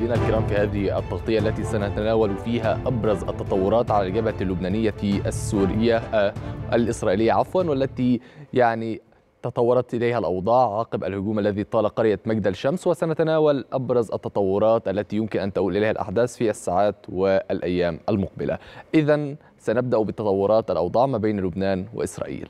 مشاهدينا الكرام في هذه التغطية التي سنتناول فيها أبرز التطورات على الجبهه اللبنانية السورية آه الإسرائيلية عفوا والتي يعني تطورت إليها الأوضاع عقب الهجوم الذي طال قرية مجد الشمس وسنتناول أبرز التطورات التي يمكن أن تؤول إليها الأحداث في الساعات والأيام المقبلة. اذا سنبدأ بتطورات الأوضاع ما بين لبنان وإسرائيل.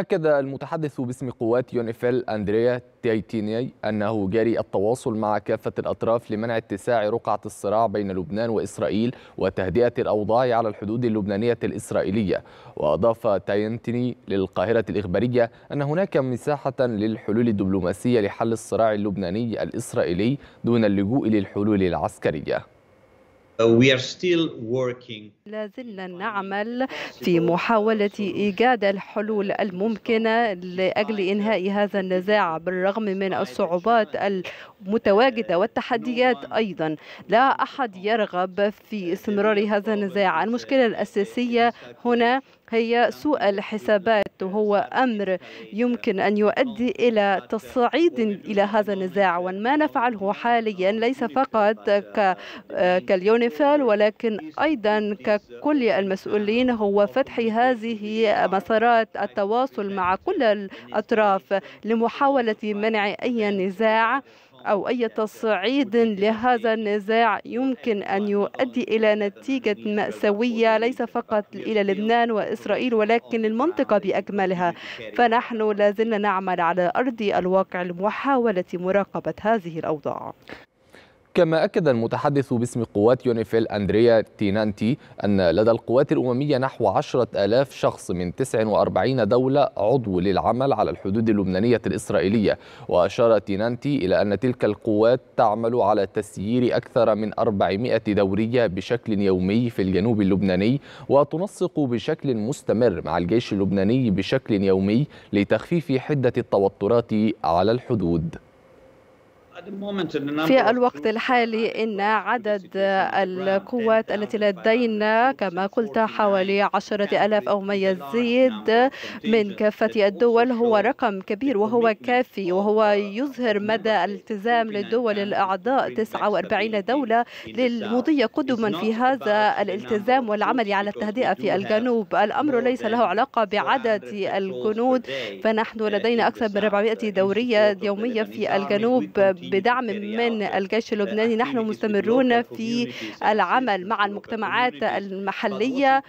أكد المتحدث باسم قوات يونيفيل أندريا تيتيني أنه جاري التواصل مع كافة الأطراف لمنع اتساع رقعة الصراع بين لبنان وإسرائيل وتهدئة الأوضاع على الحدود اللبنانية الإسرائيلية. وأضاف تاينتيني للقاهرة الإخبارية أن هناك مساحة للحلول الدبلوماسية لحل الصراع اللبناني الإسرائيلي دون اللجوء للحلول العسكرية. لا زلنا نعمل في محاولة إيجاد الحلول الممكنة لأجل إنهاء هذا النزاع بالرغم من الصعوبات المتواجدة والتحديات أيضا. لا أحد يرغب في استمرار هذا النزاع. المشكلة الأساسية هنا هي سوء الحسابات وهو أمر يمكن أن يؤدي إلى تصعيد إلى هذا النزاع وما نفعله حاليا ليس فقط كاليونيفيل ولكن أيضا ككل المسؤولين هو فتح هذه مسارات التواصل مع كل الأطراف لمحاولة منع أي نزاع. أو أي تصعيد لهذا النزاع يمكن أن يؤدي إلى نتيجة مأساوية ليس فقط إلى لبنان وإسرائيل ولكن المنطقة بأكملها. فنحن لازلنا نعمل على أرض الواقع لمحاولة مراقبة هذه الأوضاع. كما أكد المتحدث باسم قوات يونيفيل أندريا تينانتي أن لدى القوات الأممية نحو عشرة آلاف شخص من 49 دولة عضو للعمل على الحدود اللبنانية الإسرائيلية. وأشار تينانتي إلى أن تلك القوات تعمل على تسيير أكثر من 400 دورية بشكل يومي في الجنوب اللبناني وتنسق بشكل مستمر مع الجيش اللبناني بشكل يومي لتخفيف حدة التوترات على الحدود. في الوقت الحالي إن عدد القوات التي لدينا كما قلت حوالي عشرة ألاف أو ما يزيد من كافة الدول هو رقم كبير وهو كافي وهو يظهر مدى الالتزام للدول الأعضاء. 49 دولة للمضي قدما في هذا الالتزام والعمل على التهدئة في الجنوب. الأمر ليس له علاقة بعدد الجنود. فنحن لدينا أكثر من 400 دورية يومية في الجنوب. بدعم من الجيش اللبناني. نحن مستمرون في العمل مع المجتمعات المحلية.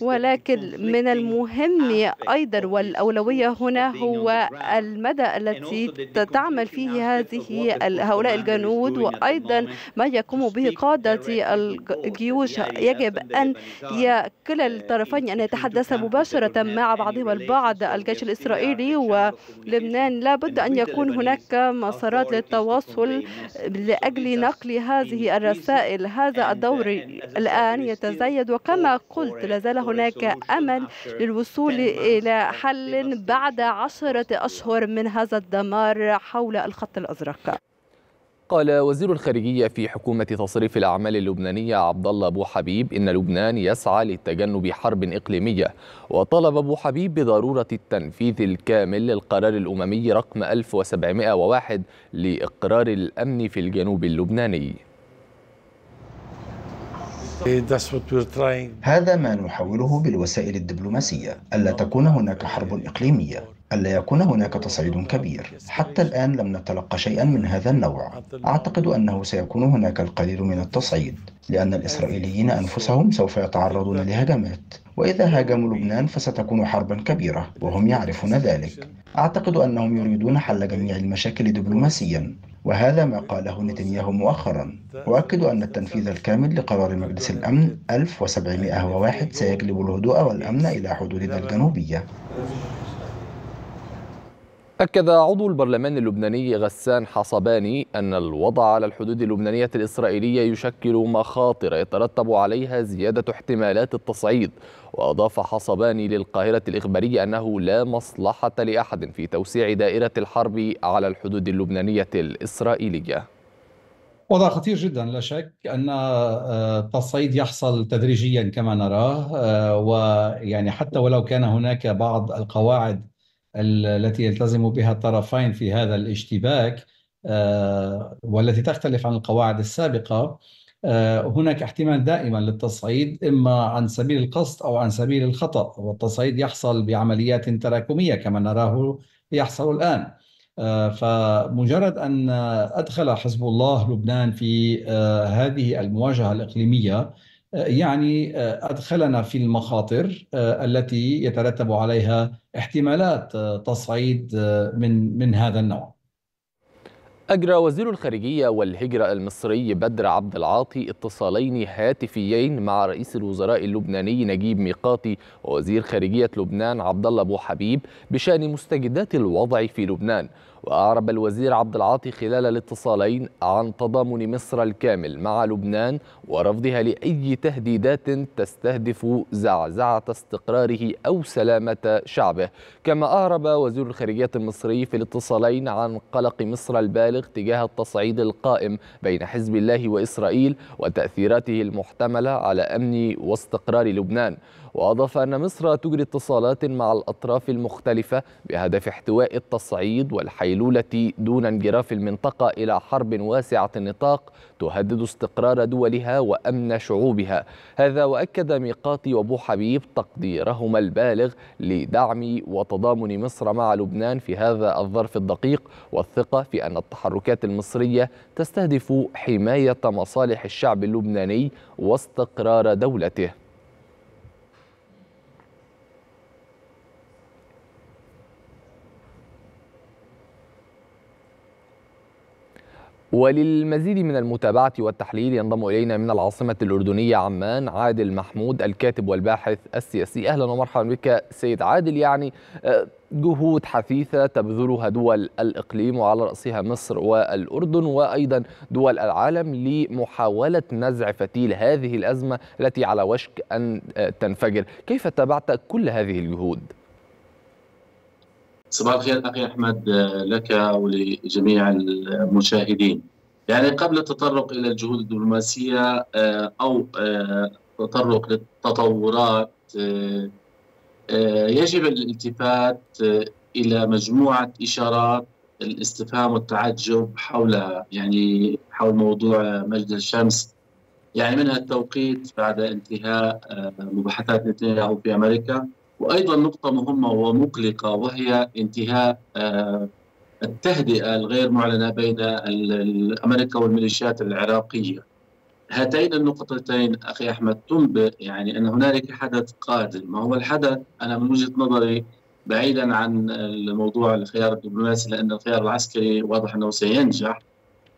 ولكن من المهم أيضا والأولوية هنا هو المدى التي تعمل فيه هذه هؤلاء الجنود وأيضا ما يقوم به قادة الجيوش يجب أن كلا الطرفين أن يتحدث مباشرة مع بعضهم البعض الجيش الإسرائيلي ولبنان لا بد أن يكون هناك مسارات للتواصل التواصل لأجل نقل هذه الرسائل. هذا الدور الآن يتزايد. وكما قلت لازال هناك أمل للوصول إلى حل بعد عشرة أشهر من هذا الدمار حول الخط الأزرق. قال وزير الخارجية في حكومة تصريف الأعمال اللبنانية عبد الله أبو حبيب إن لبنان يسعى لتجنب حرب إقليمية وطلب أبو حبيب بضرورة التنفيذ الكامل للقرار الأممي رقم 1701 لإقرار الأمن في الجنوب اللبناني. هذا ما نحاوله بالوسائل الدبلوماسية ألا تكون هناك حرب إقليمية. ألا يكون هناك تصعيد كبير. حتى الآن لم نتلقى شيئا من هذا النوع. أعتقد أنه سيكون هناك القليل من التصعيد لأن الإسرائيليين أنفسهم سوف يتعرضون لهجمات. وإذا هاجموا لبنان فستكون حربا كبيرة وهم يعرفون ذلك. أعتقد أنهم يريدون حل جميع المشاكل دبلوماسيا وهذا ما قاله نتنياهو مؤخرا. أؤكد أن التنفيذ الكامل لقرار مجلس الأمن 1701 سيجلب الهدوء والأمن إلى حدودنا الجنوبية. أكد عضو البرلمان اللبناني غسان حصباني أن الوضع على الحدود اللبنانية الإسرائيلية يشكل مخاطر يترتب عليها زيادة احتمالات التصعيد. وأضاف حصباني للقاهرة الإخبارية أنه لا مصلحة لأحد في توسيع دائرة الحرب على الحدود اللبنانية الإسرائيلية. وضع خطير جدا لا شك أن التصعيد يحصل تدريجيا كما نراه ويعني حتى ولو كان هناك بعض القواعد التي يلتزم بها الطرفين في هذا الاشتباك والتي تختلف عن القواعد السابقة هناك احتمال دائما للتصعيد إما عن سبيل القصد أو عن سبيل الخطأ والتصعيد يحصل بعمليات تراكمية كما نراه يحصل الآن. فمجرد أن أدخل حزب الله لبنان في هذه المواجهة الإقليمية يعني أدخلنا في المخاطر التي يترتب عليها احتمالات تصعيد من من هذا النوع. أجرى وزير الخارجية والهجرة المصري بدر عبد العاطي اتصالين هاتفيين مع رئيس الوزراء اللبناني نجيب ميقاتي ووزير خارجية لبنان عبد الله أبو حبيب بشأن مستجدات الوضع في لبنان. وأعرب الوزير عبد العاطي خلال الاتصالين عن تضامن مصر الكامل مع لبنان ورفضها لأي تهديدات تستهدف زعزعة استقراره أو سلامة شعبه. كما أعرب وزير الخارجية المصري في الاتصالين عن قلق مصر البالغ تجاه التصعيد القائم بين حزب الله وإسرائيل وتأثيراته المحتملة على أمن واستقرار لبنان. وأضاف أن مصر تجري اتصالات مع الأطراف المختلفة بهدف احتواء التصعيد والحيلولة دون انجراف المنطقة إلى حرب واسعة النطاق تهدد استقرار دولها وأمن شعوبها. هذا وأكد ميقاتي وأبو حبيب تقديرهما البالغ لدعم وتضامن مصر مع لبنان في هذا الظرف الدقيق والثقة في أن التحركات المصرية تستهدف حماية مصالح الشعب اللبناني واستقرار دولته. وللمزيد من المتابعة والتحليل ينضم إلينا من العاصمة الأردنية عمان عادل محمود الكاتب والباحث السياسي. أهلا ومرحبا بك سيد عادل. يعني جهود حثيثة تبذلها دول الإقليم وعلى رأسها مصر والأردن وأيضا دول العالم لمحاولة نزع فتيل هذه الأزمة التي على وشك أن تنفجر. كيف تابعت كل هذه الجهود؟ صباح الخير أخي أحمد لك ولجميع المشاهدين. يعني قبل التطرق إلى الجهود الدبلوماسية أو تطرق للتطورات يجب الالتفات إلى مجموعة إشارات الاستفهام والتعجب حولها يعني حول موضوع مجد الشمس يعني منها التوقيت بعد انتهاء مباحثات نتنياهو في أمريكا وأيضا نقطة مهمة ومقلقة وهي انتهاء التهدئة الغير معلنة بين أمريكا والميليشيات العراقية. هاتين النقطتين أخي أحمد تنبئ يعني أن هنالك حدث قادم، ما هو الحدث أنا من وجهة نظري بعيدا عن الموضوع الخيار الدبلوماسي لأن الخيار العسكري واضح أنه سينجح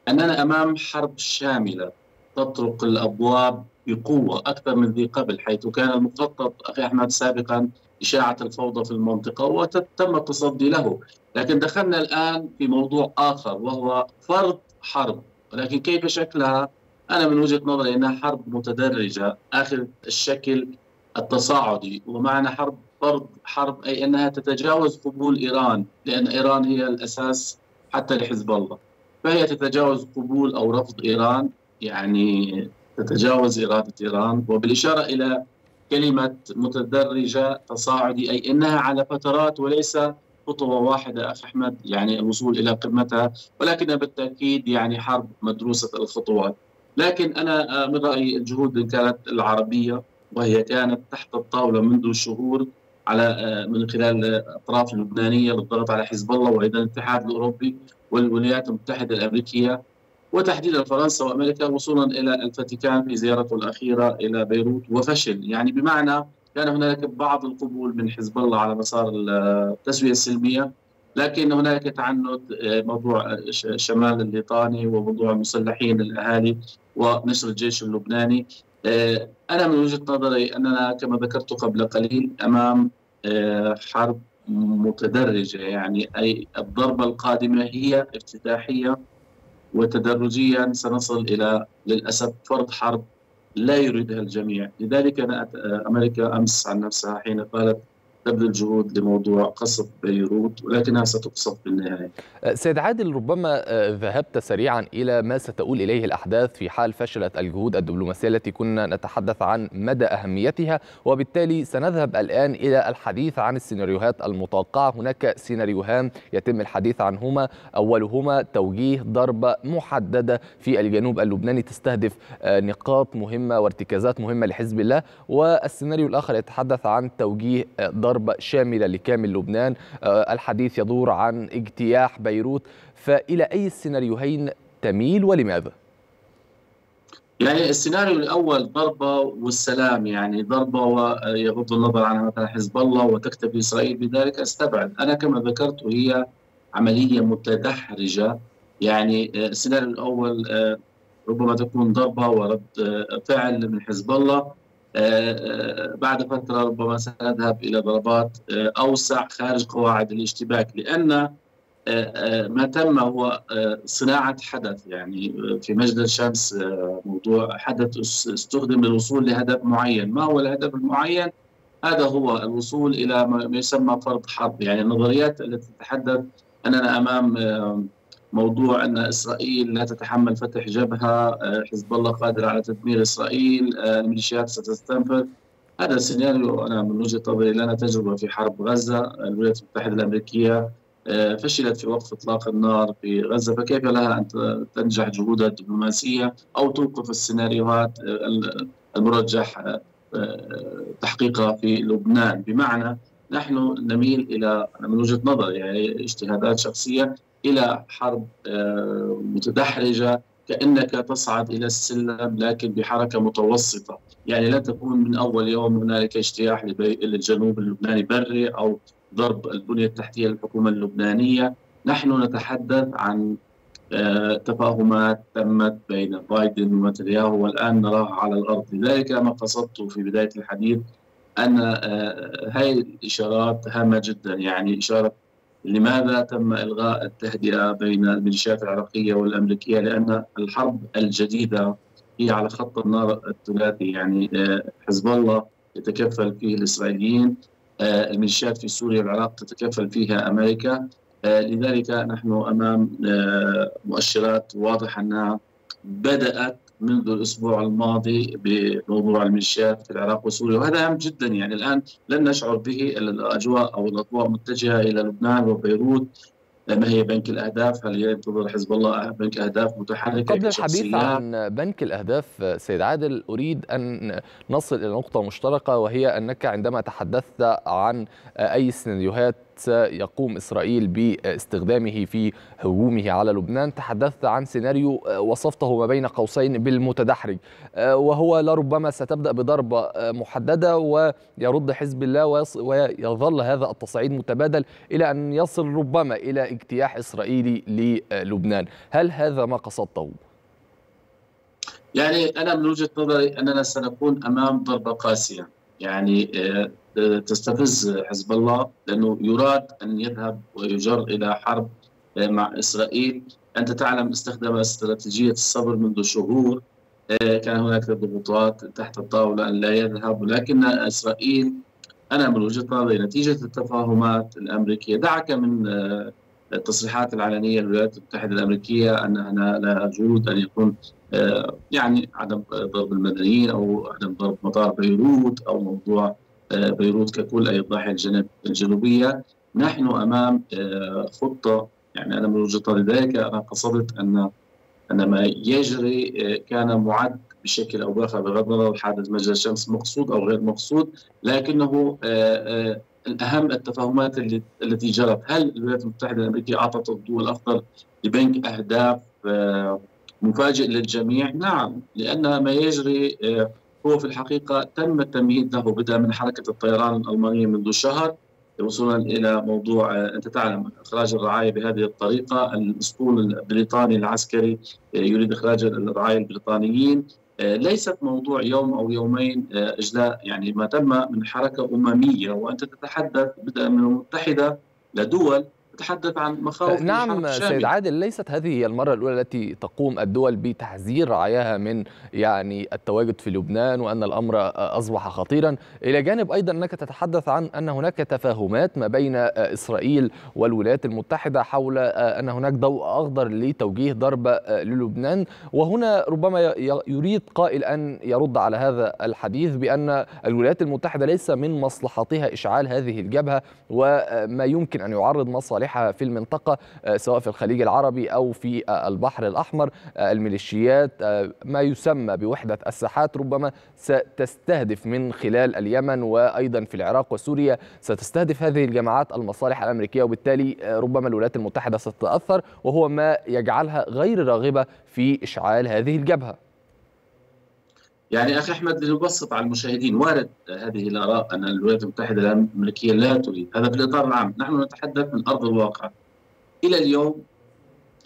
أننا أمام حرب شاملة تطرق الأبواب بقوة أكثر من ذي قبل حيث كان المخطط أخي أحمد سابقا إشاعة الفوضى في المنطقة وتم التصدي له. لكن دخلنا الآن في موضوع آخر وهو فرض حرب. ولكن كيف شكلها؟ أنا من وجهة نظري أنها حرب متدرجة آخذ الشكل التصاعدي. ومعنى حرب فرض حرب أي أنها تتجاوز قبول إيران لأن إيران هي الأساس حتى لحزب الله. فهي تتجاوز قبول أو رفض إيران يعني تتجاوز إرادة إيران. وبالإشارة إلى كلمة متدرجة تصاعدي أي إنها على فترات وليس خطوة واحدة أخي أحمد يعني الوصول إلى قمتها ولكنها بالتأكيد يعني حرب مدروسة الخطوات. لكن أنا من رأيي الجهود كانت العربية وهي كانت تحت الطاولة منذ شهور على من خلال الأطراف اللبنانية للضغط على حزب الله وأيضا الاتحاد الأوروبي والولايات المتحدة الأمريكية وتحديدا فرنسا وأمريكا وصولا إلى الفاتيكان في زيارته الأخيرة إلى بيروت وفشل. يعني بمعنى كان هناك بعض القبول من حزب الله على مسار التسوية السلمية لكن هناك تعنت موضوع الشمال الليطاني وموضوع المسلحين الأهالي ونشر الجيش اللبناني. أنا من وجهة نظري أننا كما ذكرت قبل قليل أمام حرب متدرجة. يعني أي الضربة القادمة هي افتتاحية وتدرجيا سنصل إلى للأسف فرض حرب لا يريدها الجميع. لذلك أنا أمريكا أمس عن نفسها حين قالت تبذل جهود لموضوع قصف بيروت ولكنها ستقصف بالنهاية. سيد عادل ربما ذهبت سريعا إلى ما ستؤول إليه الأحداث في حال فشلت الجهود الدبلوماسية التي كنا نتحدث عن مدى أهميتها وبالتالي سنذهب الآن إلى الحديث عن السيناريوهات المتوقعة، هناك سيناريوهان يتم الحديث عنهما، أولهما توجيه ضربة محددة في الجنوب اللبناني تستهدف نقاط مهمة وارتكازات مهمة لحزب الله، والسيناريو الآخر يتحدث عن توجيه ضربة شاملة لكامل لبنان. الحديث يدور عن اجتياح بيروت فإلى أي السيناريوهين تميل ولماذا؟ يعني السيناريو الأول ضربة والسلام يعني ضربة ويغض النظر عن مثلا حزب الله وتكتفي إسرائيل بذلك. أستبعد. أنا كما ذكرت هي عملية متدحرجة. يعني السيناريو الأول ربما تكون ضربة ورد فعل من حزب الله. بعد فترة ربما سنذهب إلى ضربات أوسع خارج قواعد الاشتباك لأن ما تم هو صناعة حدث. يعني في مجد الشمس موضوع حدث استخدم للوصول لهدف معين. ما هو الهدف المعين؟ هذا هو الوصول إلى ما يسمى فرض حرب. يعني النظريات التي تتحدث أننا أمام موضوع أن إسرائيل لا تتحمل فتح جبهة، حزب الله قادر على تدمير إسرائيل، الميليشيات ستستنفذ. هذا سيناريو أنا من وجهة نظري لنا تجربه في حرب غزة، الولايات المتحدة الأمريكية فشلت في وقف إطلاق النار في غزة، فكيف لها أن تنجح جهودها الدبلوماسية أو توقف السيناريوهات المرجح تحقيقها في لبنان، بمعنى نحن نميل إلى من وجهة نظري يعني اجتهادات شخصية إلى حرب متدحرجة كأنك تصعد إلى السلم لكن بحركة متوسطة، يعني لا تكون من أول يوم هنالك اجتياح للجنوب اللبناني بري أو ضرب البنية التحتية للحكومة اللبنانية، نحن نتحدث عن تفاهمات تمت بين بايدن ونتنياهو والآن نراها على الأرض، لذلك ما قصدت في بداية الحديث. أن هذه الإشارات هامة جدا يعني إشارة لماذا تم إلغاء التهدئة بين الميليشيات العراقية والأمريكية؟ لأن الحرب الجديدة هي على خط النار الثلاثي يعني حزب الله يتكفل فيه الإسرائيليين الميليشيات في سوريا والعراق تتكفل فيها أمريكا لذلك نحن أمام مؤشرات واضحة أنها بدأت منذ الأسبوع الماضي بموضوع الميليشيات في العراق وسوريا وهذا أهم جدا. يعني الآن لن نشعر به الأجواء أو الاضواء متجهة إلى لبنان وبيروت. ما هي بنك الأهداف؟ هل ينتظر حزب الله بنك أهداف متحركة قبل الحديث عن بنك الأهداف سيد عادل أريد أن نصل إلى نقطة مشتركة وهي أنك عندما تحدثت عن أي سيناريوهات يقوم إسرائيل باستخدامه في هجومه على لبنان. تحدثت عن سيناريو وصفته ما بين قوسين بالمتدحرج وهو لربما ستبدأ بضربة محددة ويرد حزب الله ويظل هذا التصعيد متبادل إلى أن يصل ربما إلى اجتياح إسرائيلي للبنان. هل هذا ما قصدته؟ يعني أنا من وجهة نظري أننا سنكون أمام ضربة قاسية. يعني تستفز حزب الله لأنه يراد أن يذهب ويجر إلى حرب مع إسرائيل، أنت تعلم استخدم استراتيجية الصبر منذ شهور كان هناك ضغوطات تحت الطاولة أن لا يذهب. ولكن إسرائيل أنا من وجهة نظري نتيجة التفاهمات الأمريكية دعك من التصريحات العلنية للولايات المتحدة الأمريكية أنها لا يجوز أن يكون يعني عدم ضرب المدنيين أو عدم ضرب مطار بيروت أو موضوع بيروت ككل أي الضاحية الجنوبية. نحن أمام خطة يعني أنا من وجهة نظري ذلك أنا قصدت ان أن ما يجري كان معد بشكل أو بآخر بغض النظر حادث مجرى الشمس مقصود أو غير مقصود لكنه الأهم التفاهمات التي جرت. هل الولايات المتحدة الأمريكية أعطت الضوء الاخضر لبنك أهداف مفاجئ للجميع؟ نعم لأن ما يجري هو في الحقيقة تم التمهيد له بدا من حركة الطيران الألمانية منذ شهر وصولا إلى موضوع أنت تعلم إخراج الرعاية بهذه الطريقة، الاسطول البريطاني العسكري يريد إخراج الرعاية البريطانيين. ليست موضوع يوم أو يومين اجلاء يعني ما تم من حركة أممية وأنت تتحدث من المتحدة لدول تتحدث عن مخاوف نعم سيد عادل ليست هذه هي المرة الأولى التي تقوم الدول بتحذير رعاياها من يعني التواجد في لبنان وأن الأمر أصبح خطيرا. إلى جانب أيضا أنك تتحدث عن أن هناك تفاهمات ما بين إسرائيل والولايات المتحدة حول أن هناك ضوء أخضر لتوجيه ضربة للبنان. وهنا ربما يريد قائل أن يرد على هذا الحديث بأن الولايات المتحدة ليس من مصلحتها إشعال هذه الجبهة وما يمكن أن يعرض مصالح في المنطقة سواء في الخليج العربي أو في البحر الأحمر الميليشيات ما يسمى بوحدة الساحات ربما ستستهدف من خلال اليمن وأيضا في العراق وسوريا ستستهدف هذه الجماعات المصالح الأمريكية وبالتالي ربما الولايات المتحدة ستتأثر وهو ما يجعلها غير راغبة في إشعال هذه الجبهة. يعني أخي أحمد لنبسط على المشاهدين. وارد هذه الأراء أن الولايات المتحدة الامريكيه لا تريد هذا في الإطار العام. نحن نتحدث من أرض الواقع. إلى اليوم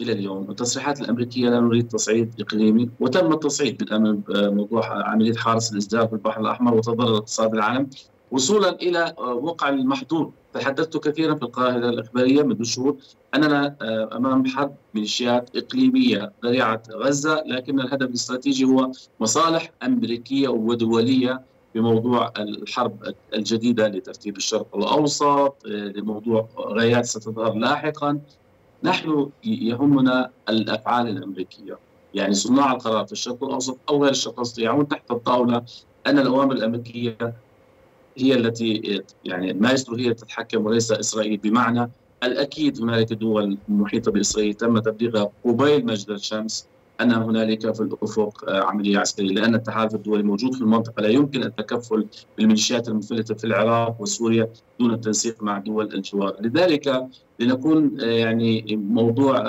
إلى اليوم التصريحات الأمريكية لا نريد تصعيد إقليمي وتم التصعيد من موضوع عملية حارس الإزدهار في البحر الأحمر وتضرر اقتصاد العالم وصولا إلى وقع المحظور تحدثت كثيرا في القاهرة الإخبارية منذ شهور أننا أمام حرب ميليشيات إقليمية ذريعة غزة لكن الهدف الاستراتيجي هو مصالح أمريكية ودولية بموضوع الحرب الجديدة لترتيب الشرق الأوسط لموضوع غايات ستظهر لاحقا. نحن يهمنا الأفعال الأمريكية. يعني صناع القرار في الشرق الأوسط أو غير الشرق الأوسط يعون تحت الطاولة. أن الأوامر الأمريكية هي التي يعني المايسترو هي تتحكم وليس إسرائيل. بمعنى الأكيد هنالك دول محيطة بإسرائيل تم تبليغها قبيل مجد الشمس أن هنالك في الأفق عملية عسكرية لأن التحالف الدولي موجود في المنطقة. لا يمكن التكفل بالميليشيات المنفلته في العراق وسوريا دون التنسيق مع دول الجوار، لذلك لنكون يعني موضوع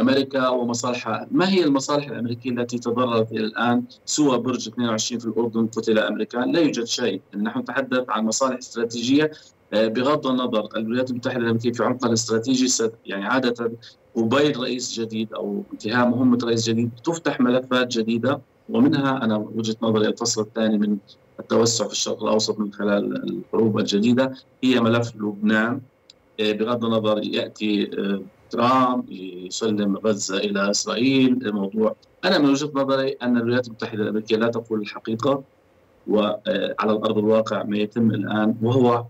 أمريكا ومصالحها، ما هي المصالح الأمريكية التي تضررت إلى الآن سوى برج 22 في الأردن قتل امريكان، لا يوجد شيء، نحن نتحدث عن مصالح استراتيجية بغض النظر الولايات المتحدة الأمريكية في عمقها الاستراتيجي يعني عادة قبيل رئيس جديد أو انتهاء مهمة رئيس جديد تفتح ملفات جديدة ومنها أنا وجهة نظري الفصل الثاني من التوسع في الشرق الأوسط من خلال الحروب الجديدة هي ملف لبنان. بغض النظر يأتي ترامب يسلم غزة إلى إسرائيل. الموضوع أنا من وجهة نظري أن الولايات المتحدة الأمريكية لا تقول الحقيقة وعلى الأرض الواقع ما يتم الآن وهو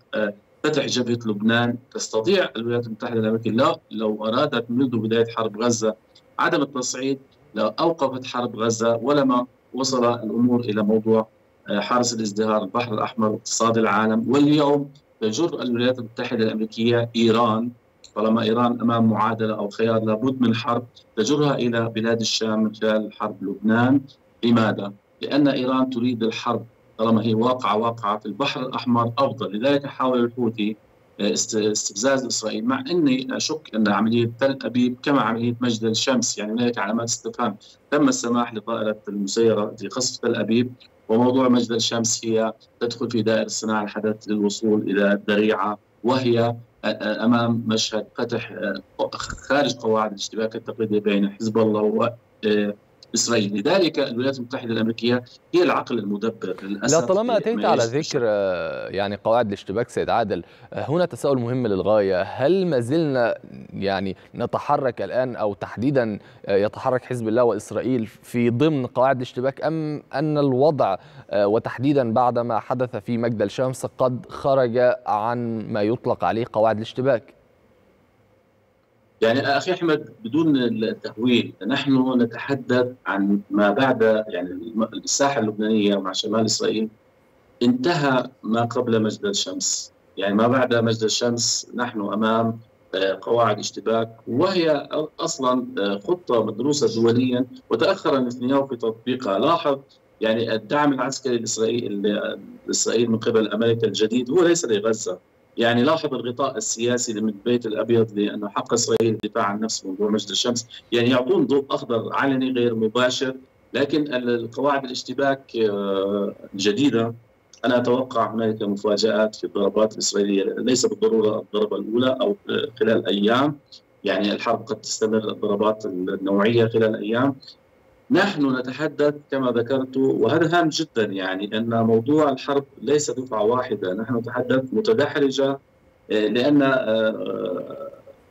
فتح جبهة لبنان. تستطيع الولايات المتحدة الأمريكية لا لو أرادت منذ بداية حرب غزة عدم التصعيد لو أوقفت حرب غزة ولما وصل الأمور إلى موضوع حارس الازدهار البحر الأحمر واقتصاد العالم. واليوم تجر الولايات المتحدة الأمريكية إيران طالما إيران أمام معادلة أو خيار لابد من حرب تجرها إلى بلاد الشام من خلال حرب لبنان. لماذا؟ لأن إيران تريد الحرب طالما هي واقعة واقعة في البحر الأحمر أفضل. لذلك حاول الحوثي استفزاز إسرائيل مع أني أشك أن عملية تل أبيب كما عملية مجد الشمس يعني هناك علامات استفهام. تم السماح لطائرة المسيرة في قصف تل أبيب وموضوع مجد الشمس هي تدخل في دائرة صناعة الحدث للوصول إلى الذريعة وهي أمام مشهد فتح خارج قواعد الاشتباك التقليدي بين حزب الله إسرائيل، لذلك الولايات المتحدة الأمريكية هي العقل المدبر للأسف لا طالما أتيت على ذكر يعني قواعد الاشتباك سيد عادل هنا تساؤل مهم للغاية، هل ما زلنا يعني نتحرك الآن أو تحديدا يتحرك حزب الله وإسرائيل في ضمن قواعد الاشتباك أم أن الوضع وتحديدا بعد ما حدث في مجد الشمس قد خرج عن ما يطلق عليه قواعد الاشتباك؟ يعني أخي أحمد بدون التهويل نحن نتحدث عن ما بعد يعني الساحة اللبنانية مع شمال إسرائيل. انتهى ما قبل مجد الشمس. يعني ما بعد مجد الشمس نحن أمام قواعد اشتباك وهي أصلا خطة مدروسة دوليا وتأخر نتنياهو في تطبيقها. لاحظ يعني الدعم العسكري الاسرائيلي الاسرائيل من قبل أمريكا الجديد هو ليس لغزة. يعني لاحظ الغطاء السياسي من البيت الأبيض لأنه حق إسرائيل الدفاع عن نفسه موضوع مجد الشمس. يعني يعطون ضوء أخضر علني غير مباشر لكن القواعد الاشتباك الجديده أنا أتوقع هنالك مفاجآت في الضربات الإسرائيلية ليس بالضرورة الضربة الأولى أو خلال أيام. يعني الحرب قد تستمر الضربات النوعية خلال أيام. نحن نتحدث كما ذكرت وهذا هام جدا يعني ان موضوع الحرب ليس دفعة واحدة. نحن نتحدث متدحرجة لأن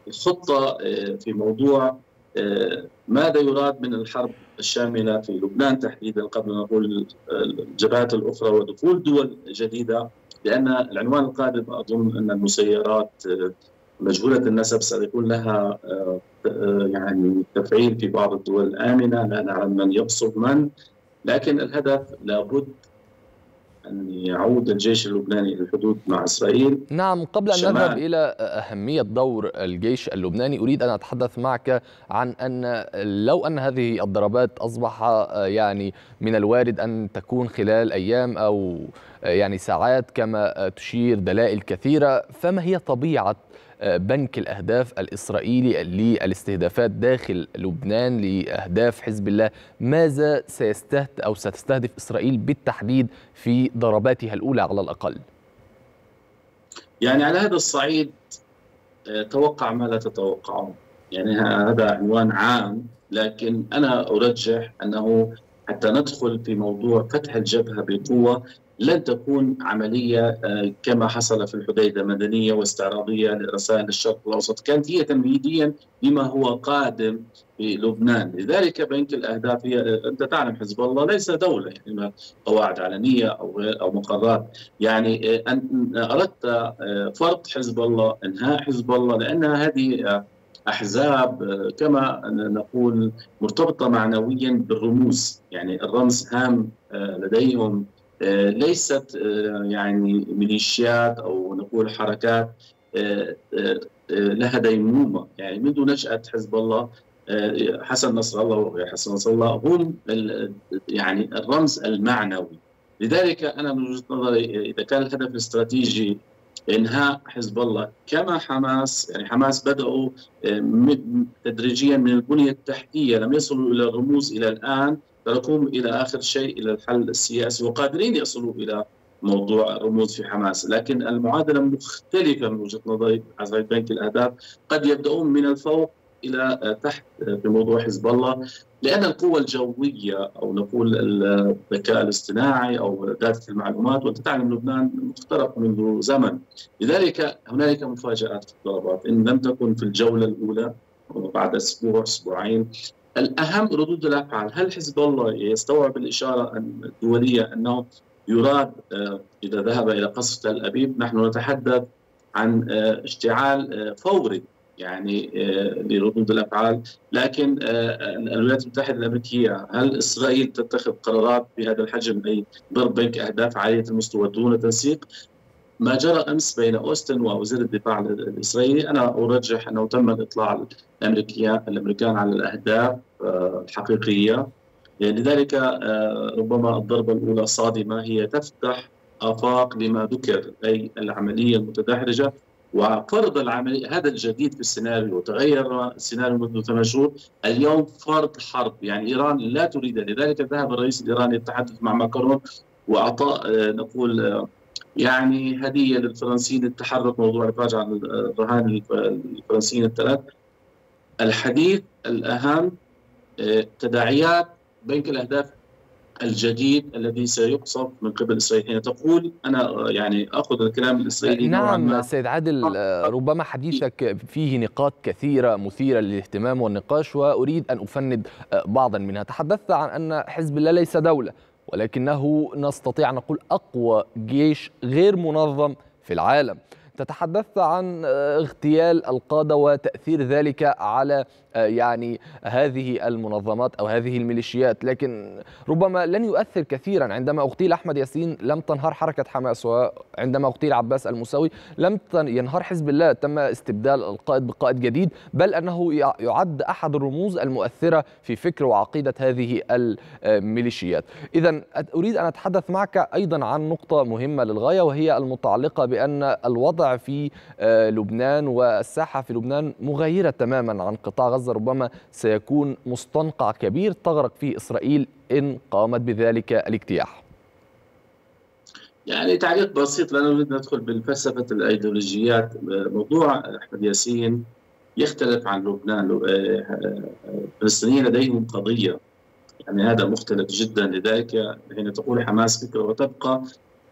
الخطة في موضوع ماذا يراد من الحرب الشاملة في لبنان تحديدا؟ قبل أن نقول الجبهات الأخرى ودخول دول جديدة لأن العنوان القادم أظن أن المسيرات مجهولة النسب سيكون لها يعني تفعيل في بعض الدول الآمنة لا نعلم من يقصد من لكن الهدف لابد أن يعود الجيش اللبناني للحدود مع إسرائيل. نعم قبل أن نذهب إلى أهمية دور الجيش اللبناني أريد أن أتحدث معك عن أن لو أن هذه الضربات أصبح يعني من الوارد أن تكون خلال أيام أو يعني ساعات كما تشير دلائل كثيرة فما هي طبيعة بنك الأهداف الإسرائيلي للاستهدافات داخل لبنان لأهداف حزب الله. ماذا سيستهدف أو ستستهدف إسرائيل بالتحديد في ضرباتها الأولى على الأقل؟ يعني على هذا الصعيد توقع ما لا تتوقعون. يعني هذا عنوان عام لكن أنا أرجح أنه حتى ندخل في موضوع فتح الجبهة بقوة لن تكون عملية كما حصل في الحديدة مدنية واستعراضية لرسائل الشرق الأوسط كانت هي تمهيديا لما هو قادم في لبنان. لذلك بنك الأهداف هي أنت تعلم حزب الله ليس دولة يعني قواعد علنية أو أو مقرات يعني أن أردت فرض حزب الله إنهاء حزب الله لأن هذه أحزاب كما نقول مرتبطة معنويا بالرموز. يعني الرمز هام لديهم. ليست يعني ميليشيات أو نقول حركات لها ديمومه يعني منذ نشأة حزب الله حسن نصر الله وحسن نصر الله هم يعني الرمز المعنوي. لذلك أنا من وجهة نظري إذا كان الهدف الاستراتيجي إنهاء حزب الله كما حماس يعني حماس بدأوا تدريجيا من البنية التحتية لم يصلوا إلى الرموز إلى الآن تركوهم إلى آخر شيء إلى الحل السياسي. وقادرين يصلوا إلى موضوع الرموز في حماس. لكن المعادلة مختلفة من وجهة نظري. على بنك الاهداف قد يبدأون من الفوق إلى تحت في موضوع حزب الله. لأن القوة الجوية أو نقول الذكاء الاصطناعي أو داتا المعلومات وانت تعلم لبنان مخترق منذ زمن. لذلك هنالك مفاجآت في الضربات إن لم تكن في الجولة الأولى بعد أسبوع أسبوعين الأهم ردود الأفعال. هل حزب الله يستوعب الإشارة الدولية أنه يراد إذا ذهب إلى قصف تل أبيب نحن نتحدث عن اشتعال فوري يعني لردود الأفعال. لكن الولايات المتحدة الأمريكية هل إسرائيل تتخذ قرارات بهذا الحجم أي ضرب بنك أهداف عالية المستوى دون تنسيق؟ ما جرى أمس بين أوستن ووزير الدفاع الإسرائيلي أنا أرجح أنه تم الاطلاع الامريكان الأمريكان على الأهداف الحقيقية. لذلك ربما الضربة الأولى صادمة هي تفتح آفاق لما ذكر أي العملية المتدحرجه وفرض العملية هذا الجديد في السيناريو تغير السيناريو منذ ثمان شهور اليوم فرض حرب. يعني إيران لا تريد لذلك ذهب الرئيس الإيراني للتحدث مع ماكرون وأعطاء نقول يعني هدية للفرنسيين للتحرك موضوع الإفراج عن الرهان الفرنسيين الثلاث. الحديث الأهم تداعيات بنك الأهداف الجديد الذي سيقصف من قبل اسرائيل حين تقول أنا يعني أخذ الكلام الاسرائيلي نعم سيد عادل ربما حديثك فيه نقاط كثيرة مثيرة للاهتمام والنقاش وأريد أن أفند بعضا منها. تحدثت عن أن حزب الله ليس دولة. ولكنه نستطيع أن نقول أقوى جيش غير منظم في العالم. تتحدثت عن اغتيال القادة وتأثير ذلك على يعني هذه المنظمات أو هذه الميليشيات لكن ربما لن يؤثر كثيرا. عندما اغتيل أحمد ياسين لم تنهار حركة حماس وعندما اغتيل عباس الموسوي لم ينهار حزب الله تم استبدال القائد بقائد جديد بل أنه يعد أحد الرموز المؤثرة في فكر وعقيدة هذه الميليشيات. إذا أريد أن أتحدث معك أيضا عن نقطة مهمة للغاية وهي المتعلقة بأن الوضع في لبنان والساحة في لبنان مغايرة تماما عن قطاع غزة ربما سيكون مستنقع كبير تغرق فيه إسرائيل إن قامت بذلك الاجتياح. يعني تعليق بسيط لا نريد ندخل بالفلسفة الأيديولوجيات. موضوع أحمد ياسين يختلف عن لبنان. الفلسطينيين لديهم قضية. يعني هذا مختلف جدا لذلك حين تقول حماس فكره وتبقى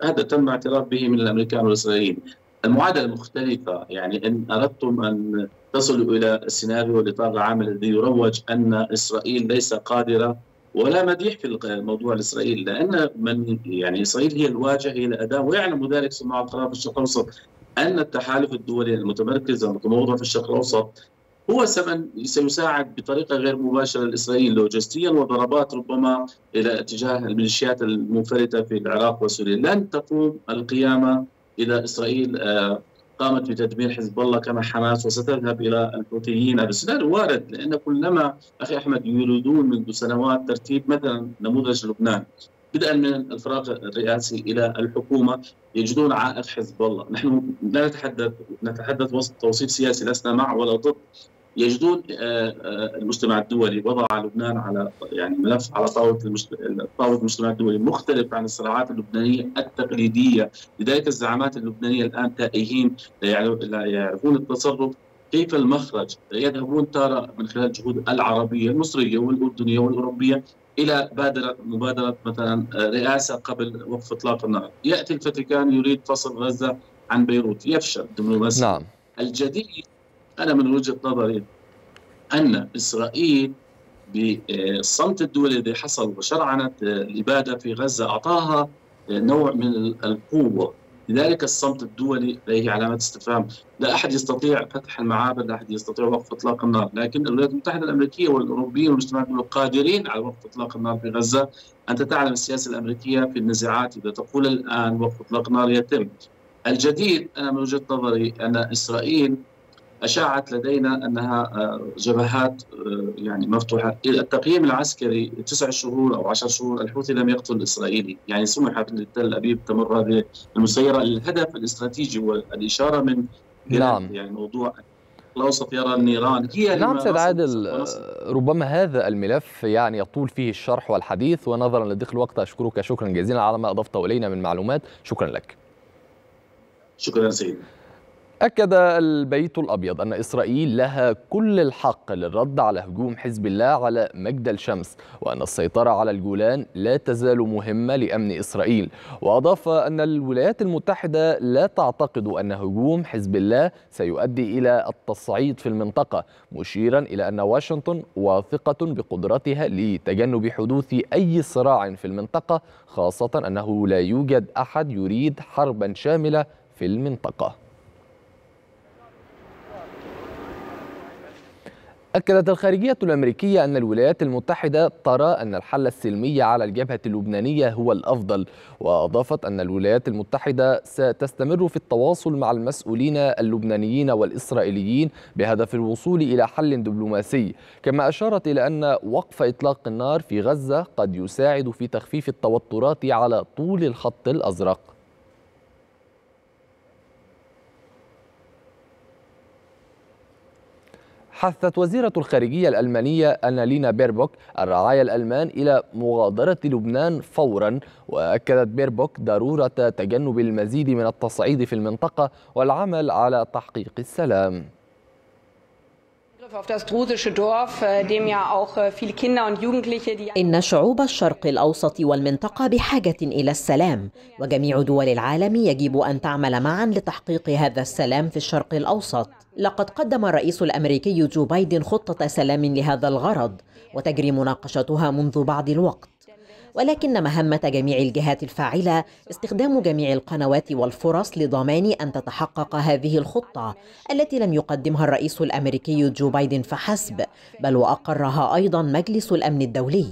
هذا تم اعتراف به من الأمريكان والإسرائيليين. المعادلة مختلفة. يعني إن أردتم أن تصلوا إلى السيناريو والاطار العام الذي يروج أن إسرائيل ليس قادرة ولا مديح في الموضوع الاسرائيلي لأن من يعني إسرائيل هي الواجهة هي الاداه ويعلم ذلك صناع القرار في الشرق الأوسط أن التحالف الدولي المتمركز المتموضع في الشرق الأوسط هو سمن سيساعد بطريقة غير مباشرة لإسرائيل لوجستيا وضربات ربما إلى اتجاه الميليشيات المنفلته في العراق وسوريا، لن تقوم القيامة اذا إسرائيل قامت بتدمير حزب الله كما حماس وستذهب إلى الحوثيين. السيناريو وارد لأن كلما أخي أحمد يريدون منذ سنوات ترتيب مثلا نموذج لبنان بدءا من الفراغ الرئاسي إلى الحكومة يجدون عائق حزب الله، نحن لا نتحدث نتحدث وسط توصيف سياسي لسنا مع ولا ضد. يجدون المجتمع الدولي وضع لبنان على يعني ملف على طاولة طاولة المجتمع الدولي مختلف عن الصراعات اللبنانية التقليدية، لذلك الزعامات اللبنانية الآن تائهين لا يعرفون التصرف. كيف المخرج؟ يذهبون تارة من خلال الجهود العربية المصرية والأردنية والأوروبية إلى بادرة مبادرة مثلا رئاسة قبل وقف إطلاق النار، يأتي الفاتيكان يريد فصل غزة عن بيروت، يفشل. دبلوماسيا. نعم. الجديد أنا من وجهة نظري أن إسرائيل بالصمت الدولي الذي حصل وشرعنت الإبادة في غزة أعطاها نوع من القوة. لذلك الصمت الدولي لديه علامات استفهام. لا أحد يستطيع فتح المعابر لا أحد يستطيع وقف إطلاق النار لكن الولايات المتحدة الأمريكية والأوروبيين والمجتمع الدولي قادرين على وقف إطلاق النار في غزة. أنت تعلم السياسة الأمريكية في النزاعات إذا تقول الآن وقف إطلاق النار يتم. الجديد أنا من وجهة نظري أن إسرائيل أشاعت لدينا أنها جبهات يعني مفتوحة، التقييم العسكري تسع شهور أو عشر شهور الحوثي لم يقتل الاسرائيلي، يعني سمح لتل أبيب تمر هذه المسيرة، الهدف الاستراتيجي والإشارة من نعم. يعني موضوع الاوسط يرى النيران. هي نعم سيد عادل ربما هذا الملف يعني يطول فيه الشرح والحديث. ونظرا لضيق الوقت أشكرك شكرا جزيلا على ما اضفته إلينا من معلومات. شكرا لك. شكرا سيدي. أكد البيت الأبيض أن إسرائيل لها كل الحق للرد على هجوم حزب الله على مجد الشمس وأن السيطرة على الجولان لا تزال مهمة لأمن إسرائيل. وأضاف أن الولايات المتحدة لا تعتقد أن هجوم حزب الله سيؤدي إلى التصعيد في المنطقة مشيرا إلى أن واشنطن واثقة بقدرتها لتجنب حدوث أي صراع في المنطقة خاصة أنه لا يوجد أحد يريد حربا شاملة في المنطقة. أكدت الخارجية الأمريكية أن الولايات المتحدة ترى أن الحل السلمي على الجبهة اللبنانية هو الأفضل وأضافت أن الولايات المتحدة ستستمر في التواصل مع المسؤولين اللبنانيين والإسرائيليين بهدف الوصول إلى حل دبلوماسي. كما أشارت إلى أن وقف إطلاق النار في غزة قد يساعد في تخفيف التوترات على طول الخط الأزرق. حثت وزيرة الخارجية الألمانية أنالينا بيربوك الرعايا الألمان إلى مغادرة لبنان فورا وأكدت بيربوك ضرورة تجنب المزيد من التصعيد في المنطقة والعمل على تحقيق السلام. إن شعوب الشرق الأوسط والمنطقة بحاجة إلى السلام وجميع دول العالم يجب أن تعمل معا لتحقيق هذا السلام في الشرق الأوسط. لقد قدم الرئيس الأمريكي جو بايدن خطة سلام لهذا الغرض وتجري مناقشتها منذ بعض الوقت. ولكن مهمة جميع الجهات الفاعلة استخدام جميع القنوات والفرص لضمان أن تتحقق هذه الخطة التي لم يقدمها الرئيس الأمريكي جو بايدن فحسب بل وأقرها أيضا مجلس الأمن الدولي.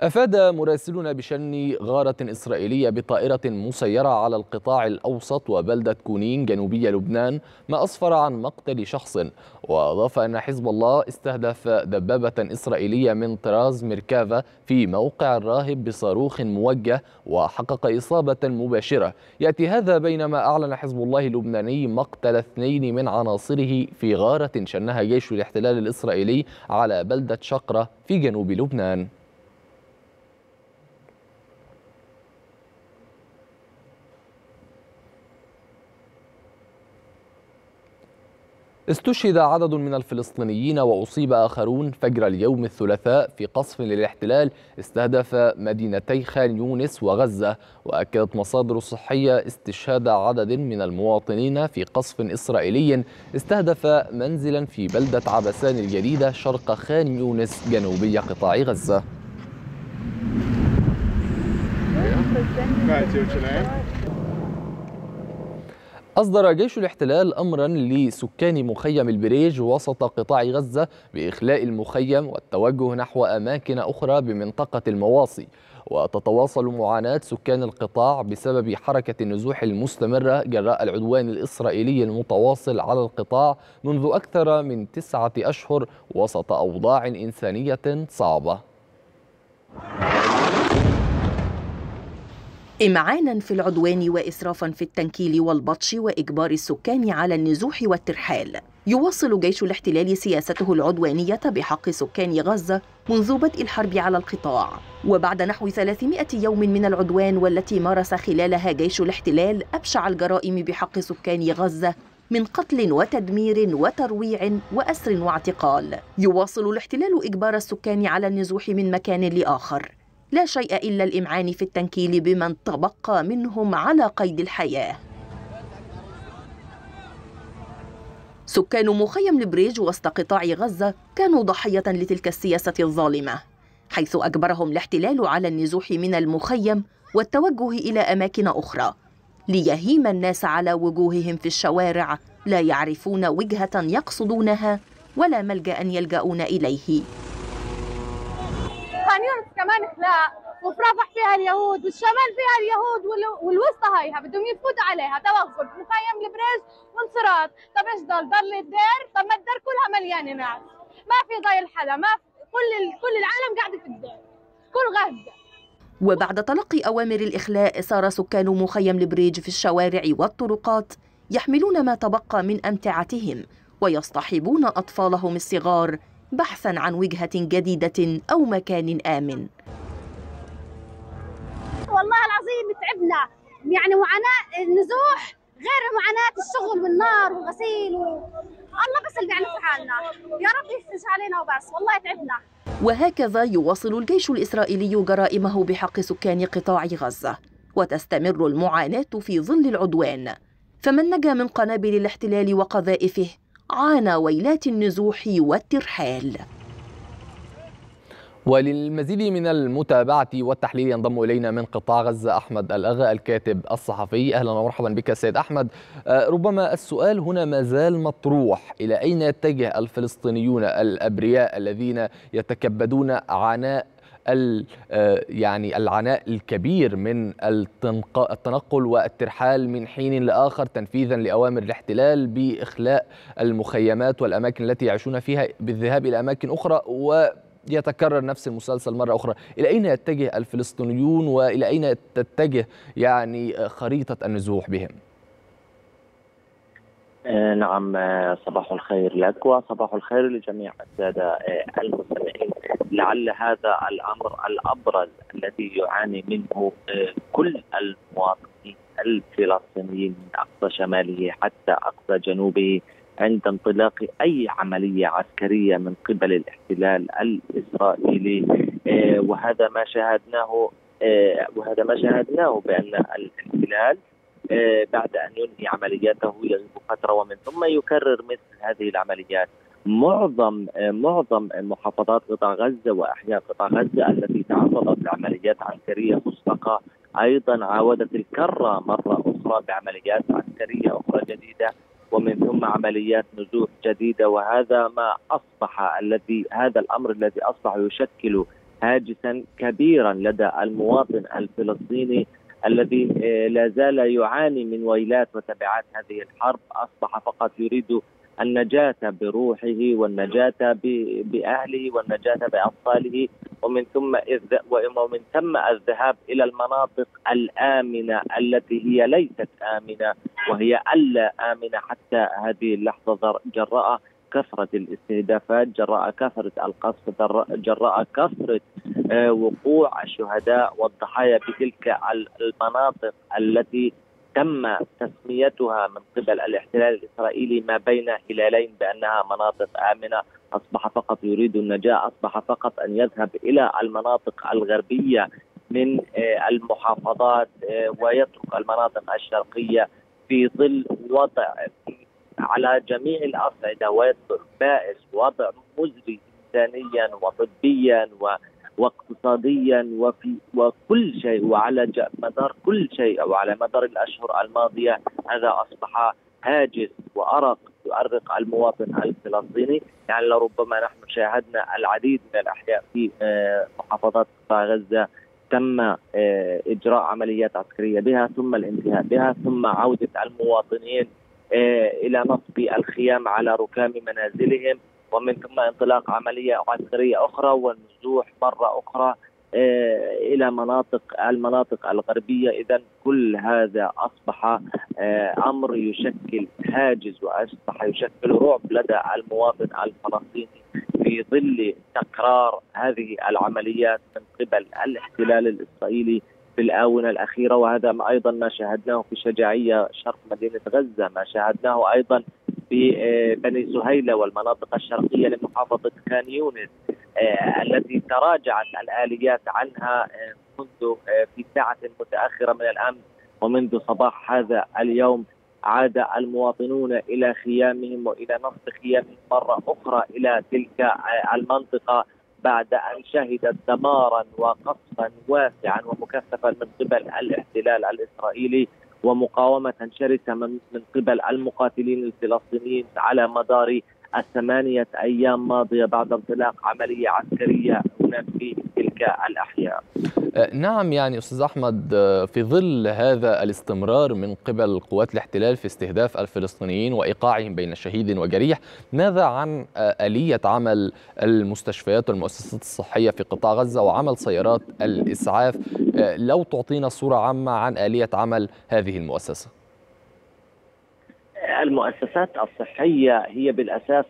أفاد مراسلون بشن غارة إسرائيلية بطائرة مسيرة على القطاع الأوسط وبلدة كونين جنوبي لبنان ما أسفر عن مقتل شخص. وأضاف أن حزب الله استهدف دبابة إسرائيلية من طراز ميركافا في موقع الراهب بصاروخ موجه وحقق إصابة مباشرة. يأتي هذا بينما أعلن حزب الله اللبناني مقتل اثنين من عناصره في غارة شنها جيش الاحتلال الإسرائيلي على بلدة شقرة في جنوب لبنان. استشهد عدد من الفلسطينيين وأصيب آخرون فجر اليوم الثلاثاء في قصف للاحتلال استهدف مدينتي خان يونس وغزة وأكدت مصادر صحية استشهاد عدد من المواطنين في قصف إسرائيلي استهدف منزلا في بلدة عبسان الجديدة شرق خان يونس جنوبي قطاع غزة. أصدر جيش الاحتلال أمرا لسكان مخيم البريج وسط قطاع غزة بإخلاء المخيم والتوجه نحو أماكن أخرى بمنطقة المواصي. وتتواصل معاناة سكان القطاع بسبب حركة النزوح المستمرة جراء العدوان الإسرائيلي المتواصل على القطاع منذ أكثر من تسعة أشهر وسط أوضاع إنسانية صعبة. إمعانا في العدوان وإسرافا في التنكيل والبطش وإجبار السكان على النزوح والترحال. يواصل جيش الاحتلال سياسته العدوانية بحق سكان غزة منذ بدء الحرب على القطاع. وبعد نحو 300 يوم من العدوان والتي مارس خلالها جيش الاحتلال أبشع الجرائم بحق سكان غزة من قتل وتدمير وترويع وأسر واعتقال. يواصل الاحتلال إجبار السكان على النزوح من مكان لآخر. لا شيء إلا الإمعان في التنكيل بمن تبقى منهم على قيد الحياة. سكان مخيم البريج وسط قطاع غزة كانوا ضحية لتلك السياسة الظالمة حيث أجبرهم الاحتلال على النزوح من المخيم والتوجه إلى أماكن أخرى ليهيم الناس على وجوههم في الشوارع لا يعرفون وجهة يقصدونها ولا ملجأ يلجؤون إليه. يونس كمان اخلاء وفي رفح فيها اليهود والشمال فيها اليهود والوسطى هيها بدهم يفوتوا عليها توغل مخيم البريج والنصيرات طب إيش ضل؟ ضل الدير؟ طب ما الدير كلها مليانة ناس. ما في ضايل حدا ما في كل كل العالم قاعدة في الدير. كل غزه وبعد تلقي أوامر الإخلاء سار سكان مخيم البريج في الشوارع والطرقات يحملون ما تبقى من أمتعتهم ويصطحبون أطفالهم الصغار بحثا عن وجهة جديدة أو مكان آمن. والله العظيم تعبنا. يعني معاناة النزوح غير معاناة الشغل والنار والغسيل و... الله بس اللي بيعرف حالنا. يا رب يفرج علينا وبس. والله تعبنا. وهكذا يواصل الجيش الإسرائيلي جرائمه بحق سكان قطاع غزة وتستمر المعاناة في ظل العدوان. فمن نجا من قنابل الاحتلال وقذائفه عانى ويلات النزوح والترحال. وللمزيد من المتابعة والتحليل ينضم إلينا من قطاع غزة أحمد الأغا الكاتب الصحفي. أهلا ومرحبا بك سيد أحمد. ربما السؤال هنا ما زال مطروح. إلى أين يتجه الفلسطينيون الأبرياء الذين يتكبدون عناء يعني العناء الكبير من التنقل والترحال من حين لآخر تنفيذا لأوامر الاحتلال بإخلاء المخيمات والأماكن التي يعيشون فيها بالذهاب إلى أماكن أخرى ويتكرر نفس المسلسل مرة أخرى، إلى أين يتجه الفلسطينيون وإلى أين تتجه يعني خريطة النزوح بهم؟ نعم صباح الخير لك وصباح الخير لجميع السادة المستمعين. لعل هذا الأمر الأبرز الذي يعاني منه كل المواطنين الفلسطينيين من أقصى شماله حتى أقصى جنوبه عند انطلاق أي عملية عسكرية من قبل الاحتلال الإسرائيلي. وهذا ما شاهدناه وهذا ما شاهدناه بأن الاحتلال بعد أن ينهي عملياته يغيب فتره ومن ثم يكرر مثل هذه العمليات. معظم معظم محافظات قطاع غزة وأحياء قطاع غزة التي تعرضت لعمليات عسكرية مسبقه أيضا عاودت الكرة مرة أخرى بعمليات عسكرية أخرى جديدة ومن ثم عمليات نزوح جديدة وهذا ما أصبح الذي هذا الأمر الذي أصبح يشكل هاجسا كبيرا لدى المواطن الفلسطيني الذي لا زال يعاني من ويلات وتبعات هذه الحرب أصبح فقط يريد النجاة بروحه والنجاة بأهله والنجاة بأطفاله ومن ثم ومن ثم الذهاب إلى المناطق الآمنة التي هي ليست آمنة وهي ألا آمنة حتى هذه اللحظة جراء. كثرة الاستهدافات جراء كثرة القصف جراء كثرة وقوع الشهداء والضحايا بتلك المناطق التي تم تسميتها من قبل الاحتلال الإسرائيلي ما بين هلالين بأنها مناطق آمنة. أصبح فقط يريد النجاة أصبح فقط أن يذهب إلى المناطق الغربية من المحافظات ويترك المناطق الشرقية في ظل وضع على جميع الاصعده ويصبح بائس وضع مزري انسانيا وطبيا و واقتصاديا وفي وكل شيء وعلى مدار كل شيء أو على مدار الأشهر الماضية هذا أصبح هاجس وأرق يؤرق المواطن الفلسطيني. يعني لربما نحن شاهدنا العديد من الأحياء في محافظات قطاع غزة تم إجراء عمليات عسكرية بها ثم الانتهاء بها ثم عودة المواطنين إلى نصب الخيام على ركام منازلهم ومن ثم انطلاق عملية عسكرية أخرى والنزوح مرة أخرى إلى مناطق المناطق الغربية. إذا كل هذا أصبح أمر يشكل هاجس وأصبح يشكل رعب لدى المواطن الفلسطيني في ظل تكرار هذه العمليات من قبل الاحتلال الإسرائيلي في الآونة الأخيرة وهذا ما أيضا ما شاهدناه في شجاعية شرق مدينة غزة ما شاهدناه أيضا في بني سهيلة والمناطق الشرقية لمحافظة كان يونس التي تراجعت الآليات عنها منذ في ساعة متأخرة من الامس ومنذ صباح هذا اليوم عاد المواطنون إلى خيامهم وإلى نصب خيامهم مرة أخرى إلى تلك المنطقة. بعد أن شهدت دمارا وقصفا واسعا ومكثفا من قبل الاحتلال الإسرائيلي ومقاومة شرسة من من قبل المقاتلين الفلسطينيين على مدار الثمانية أيام ماضية بعد انطلاق عملية عسكرية هناك في تلك الأحياء. نعم يعني أستاذ أحمد في ظل هذا الاستمرار من قبل قوات الاحتلال في استهداف الفلسطينيين وإيقاعهم بين شهيد وجريح، ماذا عن آلية عمل المستشفيات والمؤسسات الصحية في قطاع غزة وعمل سيارات الإسعاف؟ لو تعطينا صورة عامة عن آلية عمل هذه المؤسسة. المؤسسات الصحية هي بالأساس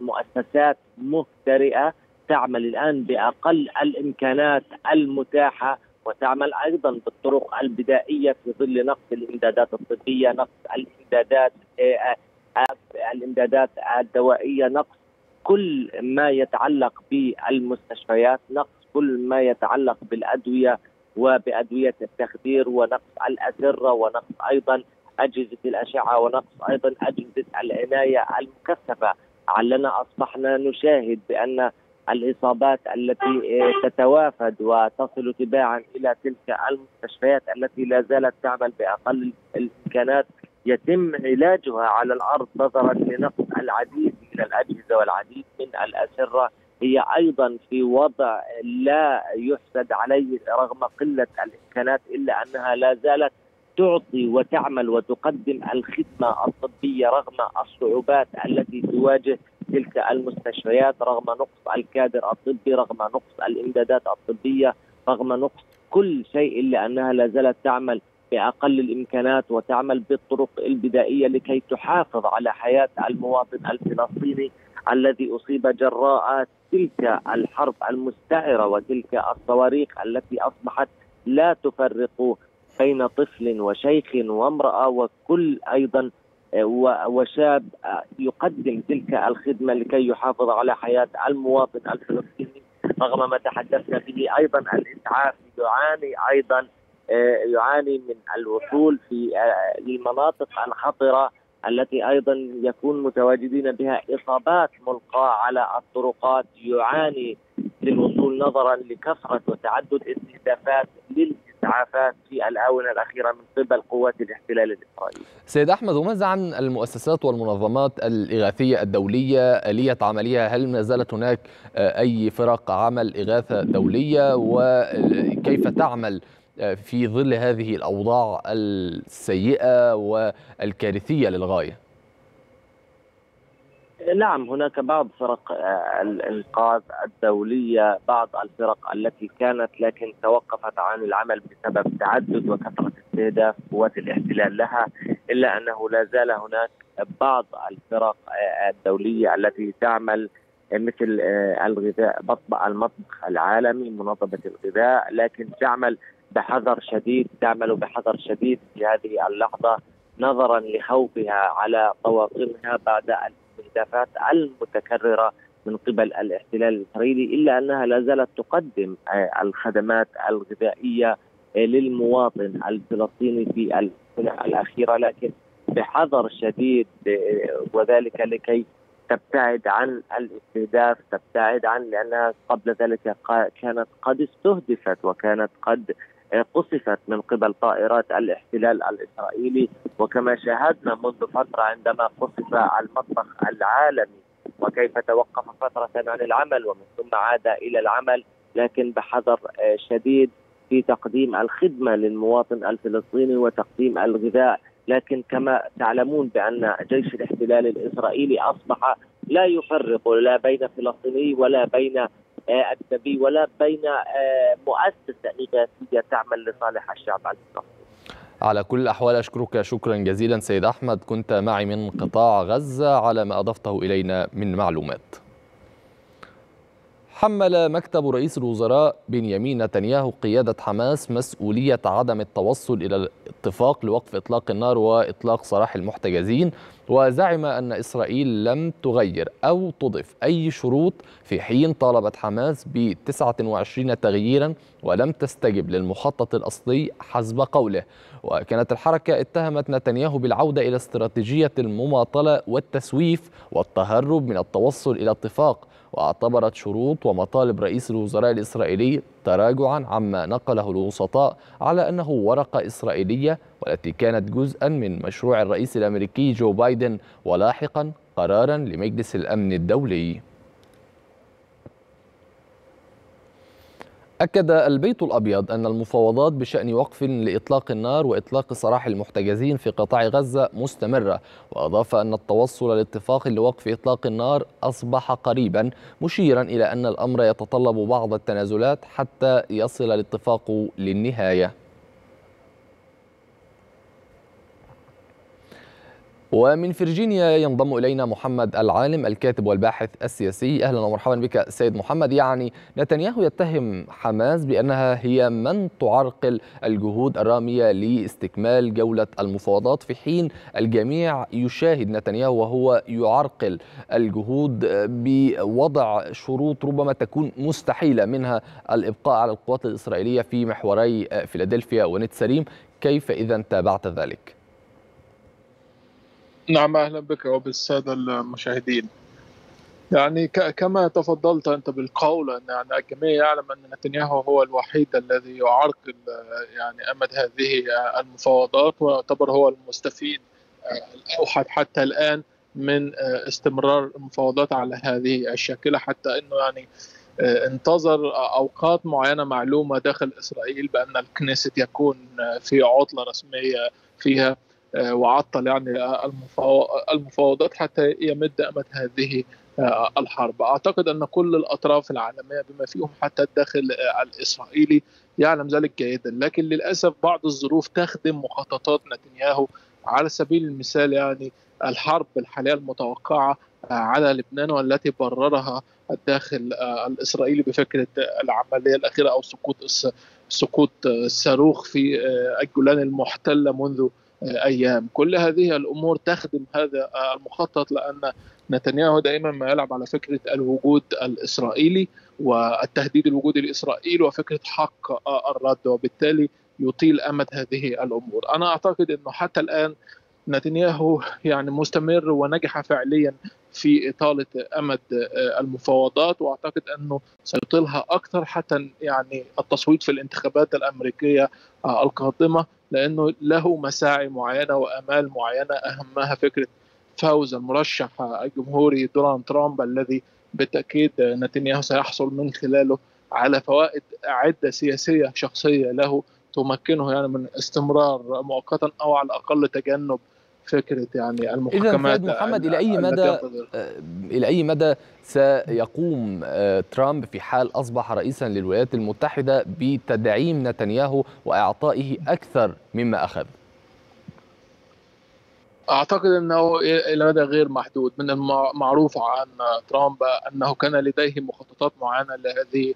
مؤسسات مهترئه تعمل الآن بأقل الإمكانات المتاحة وتعمل أيضا بالطرق البدائية في ظل نقص الإمدادات الطبية، نقص الإمدادات الإمدادات الدوائية، نقص كل ما يتعلق بالمستشفيات، نقص كل ما يتعلق بالأدوية وبأدوية التخدير ونقص الأسرة ونقص أيضا أجهزة الأشعة ونقص أيضا أجهزة العناية المكثفة علنا أصبحنا نشاهد بأن الإصابات التي تتوافد وتصل تباعا إلى تلك المستشفيات التي لا زالت تعمل بأقل الإمكانات يتم علاجها على الأرض نظرا لنقص العديد من الأجهزة والعديد من الأسرة. هي أيضا في وضع لا يحسد عليه رغم قلة الإمكانات إلا أنها لا زالت تعطي وتعمل وتقدم الخدمة الطبية رغم الصعوبات التي تواجه تلك المستشفيات رغم نقص الكادر الطبي رغم نقص الإمدادات الطبية رغم نقص كل شيء الا انها لا زالت تعمل بأقل الإمكانات وتعمل بالطرق البدائية لكي تحافظ على حياة المواطن الفلسطيني الذي أصيب جراء تلك الحرب المستعرة وتلك الصواريخ التي أصبحت لا تفرق بين طفل وشيخ وامرأة وكل أيضا وشاب يقدم تلك الخدمة لكي يحافظ على حياة المواطن الفلسطيني رغم ما تحدثنا به أيضا الإسعاف يعاني أيضا يعاني من الوصول في المناطق الخطرة التي أيضا يكون متواجدين بها إصابات ملقاة على الطرقات يعاني للوصول نظرا لكثرة وتعدد استهدافات للاسعافات في الآونة الأخيرة من قبل قوات الاحتلال الإسرائيلي. سيد أحمد وماذا عن المؤسسات والمنظمات الإغاثية الدولية آلية عملها هل ما زالت هناك أي فرق عمل إغاثة دولية وكيف تعمل في ظل هذه الأوضاع السيئة والكارثية للغاية؟ نعم هناك بعض فرق الانقاذ الدولية بعض الفرق التي كانت لكن توقفت عن العمل بسبب تعدد وكثرة استهداف قوات الاحتلال لها إلا أنه لا زال هناك بعض الفرق الدولية التي تعمل مثل الغذاء المطبخ العالمي منظمة الغذاء لكن تعمل بحذر شديد تعمل بحذر شديد في هذه اللحظة نظرا لخوفها على طواقمها بعد الاستهدافات المتكررة من قبل الاحتلال الإسرائيلي إلا أنها لا زالت تقدم الخدمات الغذائية للمواطن الفلسطيني في الأخيرة لكن بحذر شديد وذلك لكي تبتعد عن الاستهداف تبتعد عن لأنها قبل ذلك كانت قد استهدفت وكانت قد قصفت من قبل طائرات الاحتلال الإسرائيلي وكما شاهدنا منذ فترة عندما قصف المطبخ العالمي وكيف توقف فترة عن العمل ومن ثم عاد إلى العمل لكن بحذر شديد في تقديم الخدمة للمواطن الفلسطيني وتقديم الغذاء. لكن كما تعلمون بأن جيش الاحتلال الإسرائيلي أصبح لا يفرق لا بين فلسطيني ولا بين أجنبي ولا بين مؤسسة اغاثيه تعمل لصالح الشعب الفلسطيني. على كل الأحوال أشكرك شكرا جزيلا سيد أحمد كنت معي من قطاع غزة على ما أضفته إلينا من معلومات حمل مكتب رئيس الوزراء بنيامين نتنياهو قيادة حماس مسؤولية عدم التوصل إلى الاتفاق لوقف إطلاق النار وإطلاق سراح المحتجزين وزعم أن إسرائيل لم تغير أو تضف أي شروط في حين طالبت حماس ب 29 تغييرا ولم تستجب للمخطط الأصلي حسب قوله. وكانت الحركة اتهمت نتنياهو بالعودة إلى استراتيجية المماطلة والتسويف والتهرب من التوصل إلى اتفاق واعتبرت شروط ومطالب رئيس الوزراء الإسرائيلي تراجعا عما نقله الوسطاء على أنه ورقة إسرائيلية والتي كانت جزءا من مشروع الرئيس الأمريكي جو بايدن ولاحقا قرارا لمجلس الأمن الدولي. أكد البيت الأبيض أن المفاوضات بشأن وقف لإطلاق النار وإطلاق سراح المحتجزين في قطاع غزة مستمرة وأضاف أن التوصل لاتفاق لوقف إطلاق النار أصبح قريبا مشيرا إلى أن الأمر يتطلب بعض التنازلات حتى يصل الاتفاق للنهاية. ومن فرجينيا ينضم إلينا محمد العالم الكاتب والباحث السياسي. أهلا ومرحبا بك سيد محمد. يعني نتنياهو يتهم حماس بأنها هي من تعرقل الجهود الرامية لاستكمال جولة المفاوضات في حين الجميع يشاهد نتنياهو وهو يعرقل الجهود بوضع شروط ربما تكون مستحيلة منها الإبقاء على القوات الإسرائيلية في محوري فيلادلفيا ونتسريم كيف اذا تابعت ذلك؟ نعم أهلا بك وبالسادة المشاهدين. يعني كما تفضلت أنت بالقول أن يعني الجميع يعلم أن نتنياهو هو الوحيد الذي يعرقل يعني أمد هذه المفاوضات ويعتبر هو المستفيد الأوحد حتى الآن من استمرار المفاوضات على هذه الشاكلة حتى إنه يعني انتظر أوقات معينة معلومة داخل إسرائيل بأن الكنيست يكون في عطلة رسمية فيها وعطل يعني المفاوضات حتى يمد أمد هذه الحرب. أعتقد أن كل الأطراف العالمية بما فيهم حتى الداخل الإسرائيلي يعلم ذلك جيدا. لكن للأسف بعض الظروف تخدم مخططات نتنياهو على سبيل المثال يعني الحرب الحالية المتوقعة على لبنان والتي بررها الداخل الإسرائيلي بفكرة العملية الأخيرة أو سقوط سقوط الصاروخ في الجولان المحتلة منذ أيام كل هذه الأمور تخدم هذا المخطط لأن نتنياهو دائما ما يلعب على فكرة الوجود الإسرائيلي والتهديد الوجودي لاسرائيل وفكرة حق الرد وبالتالي يطيل أمد هذه الأمور. أنا أعتقد إنه حتى الآن نتنياهو يعني مستمر ونجح فعليا في إطالة أمد المفاوضات وأعتقد أنه سيطيلها أكثر حتى يعني التصويت في الانتخابات الأمريكية القادمة. لأنه له مساعي معينة وأمال معينة أهمها فكرة فوز المرشح الجمهوري دونالد ترامب الذي بالتأكيد نتنياهو سيحصل من خلاله على فوائد عدة سياسية شخصية له تمكنه يعني من استمرار مؤقتا أو على الأقل تجنب فكرة يعني المحاكمات إذا محمد إلى أي مدى إلى أي مدى سيقوم ترامب في حال أصبح رئيسا للولايات المتحدة بتدعيم نتنياهو وإعطائه أكثر مما أخذ؟ أعتقد إنه إلى مدى غير محدود من المعروف عن ترامب أنه كان لديه مخططات معينة لهذه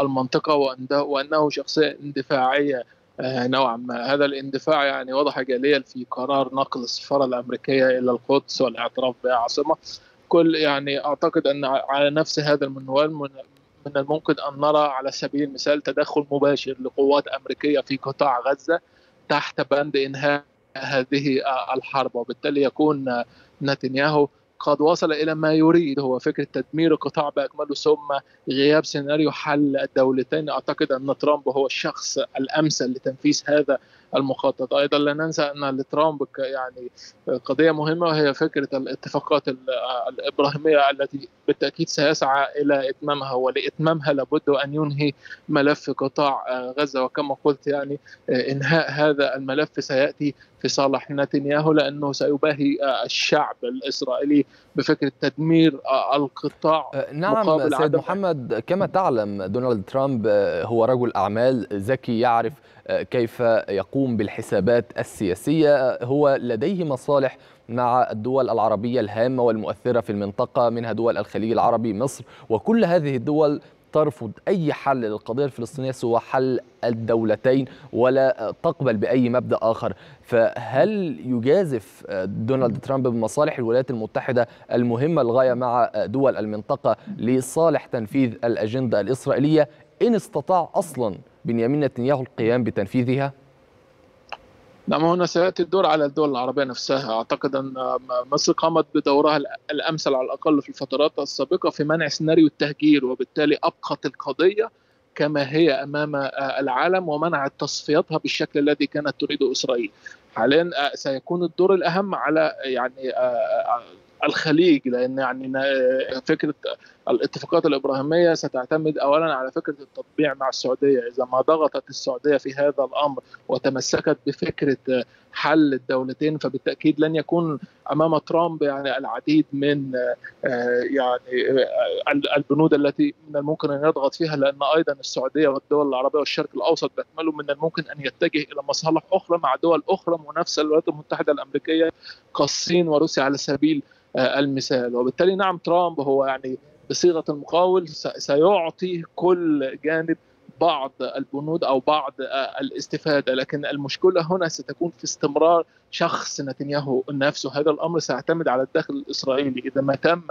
المنطقة وأنه شخصية اندفاعية نوعا ما. هذا الاندفاع يعني وضح جليا في قرار نقل السفارة الأمريكية إلى القدس والإعتراف بها عاصمة كل يعني أعتقد أن على نفس هذا المنوال من من الممكن أن نرى على سبيل المثال تدخل مباشر لقوات أمريكية في قطاع غزة تحت بند إنهاء هذه الحرب وبالتالي يكون نتنياهو قد وصل إلى ما يريد هو فكرة تدمير القطاع بأكمله ثم غياب سيناريو حل الدولتين. أعتقد أن ترامب هو الشخص الأمثل لتنفيذ هذا المخطط. أيضا لا ننسى أن لترامب يعني قضية مهمة وهي فكرة الاتفاقات الإبراهيمية التي بالتأكيد سيسعى إلى إتمامها ولإتمامها لابد أن ينهي ملف قطاع غزة. وكما قلت يعني إنهاء هذا الملف سيأتي في صالح نتنياهو لأنه سيباهي الشعب الإسرائيلي بفكرة تدمير القطاع نعم سيد محمد كما تعلم دونالد ترامب هو رجل أعمال ذكي يعرف كيف يقوم بالحسابات السياسية. هو لديه مصالح مع الدول العربية الهامة والمؤثرة في المنطقة منها دول الخليج العربي مصر. وكل هذه الدول ترفض أي حل للقضية الفلسطينية سوى حل الدولتين ولا تقبل بأي مبدأ آخر. فهل يجازف دونالد ترامب بمصالح الولايات المتحدة المهمة للغاية مع دول المنطقة لصالح تنفيذ الأجندة الإسرائيلية؟ إن استطاع أصلا بنيامين نتنياهو القيام بتنفيذها؟ نعم هنا سيأتي الدور على الدول العربية نفسها أعتقد أن مصر قامت بدورها الأمثل على الأقل في الفترات السابقة في منع سيناريو التهجير وبالتالي أبقت القضية كما هي أمام العالم ومنعت تصفيتها بالشكل الذي كانت تريده إسرائيل حاليا سيكون الدور الأهم على يعني الخليج لأن يعني فكرة الاتفاقات الإبراهيمية ستعتمد اولا على فكرة التطبيع مع السعودية. إذا ما ضغطت السعودية في هذا الأمر وتمسكت بفكرة حل الدولتين فبالتأكيد لن يكون أمام ترامب يعني العديد من يعني البنود التي من الممكن أن يضغط فيها لأن أيضا السعودية والدول العربية والشرق الأوسط باكمله من الممكن أن يتجه إلى مصالح أخرى مع دول أخرى منافسة للولايات المتحدة الأمريكية كالصين وروسيا على سبيل المثال. وبالتالي نعم ترامب هو يعني بصيغة المقاول سيعطي كل جانب بعض البنود أو بعض الاستفادة لكن المشكلة هنا ستكون في استمرار شخص نتنياهو نفسه. هذا الأمر سيعتمد على الداخل الإسرائيلي. إذا ما تم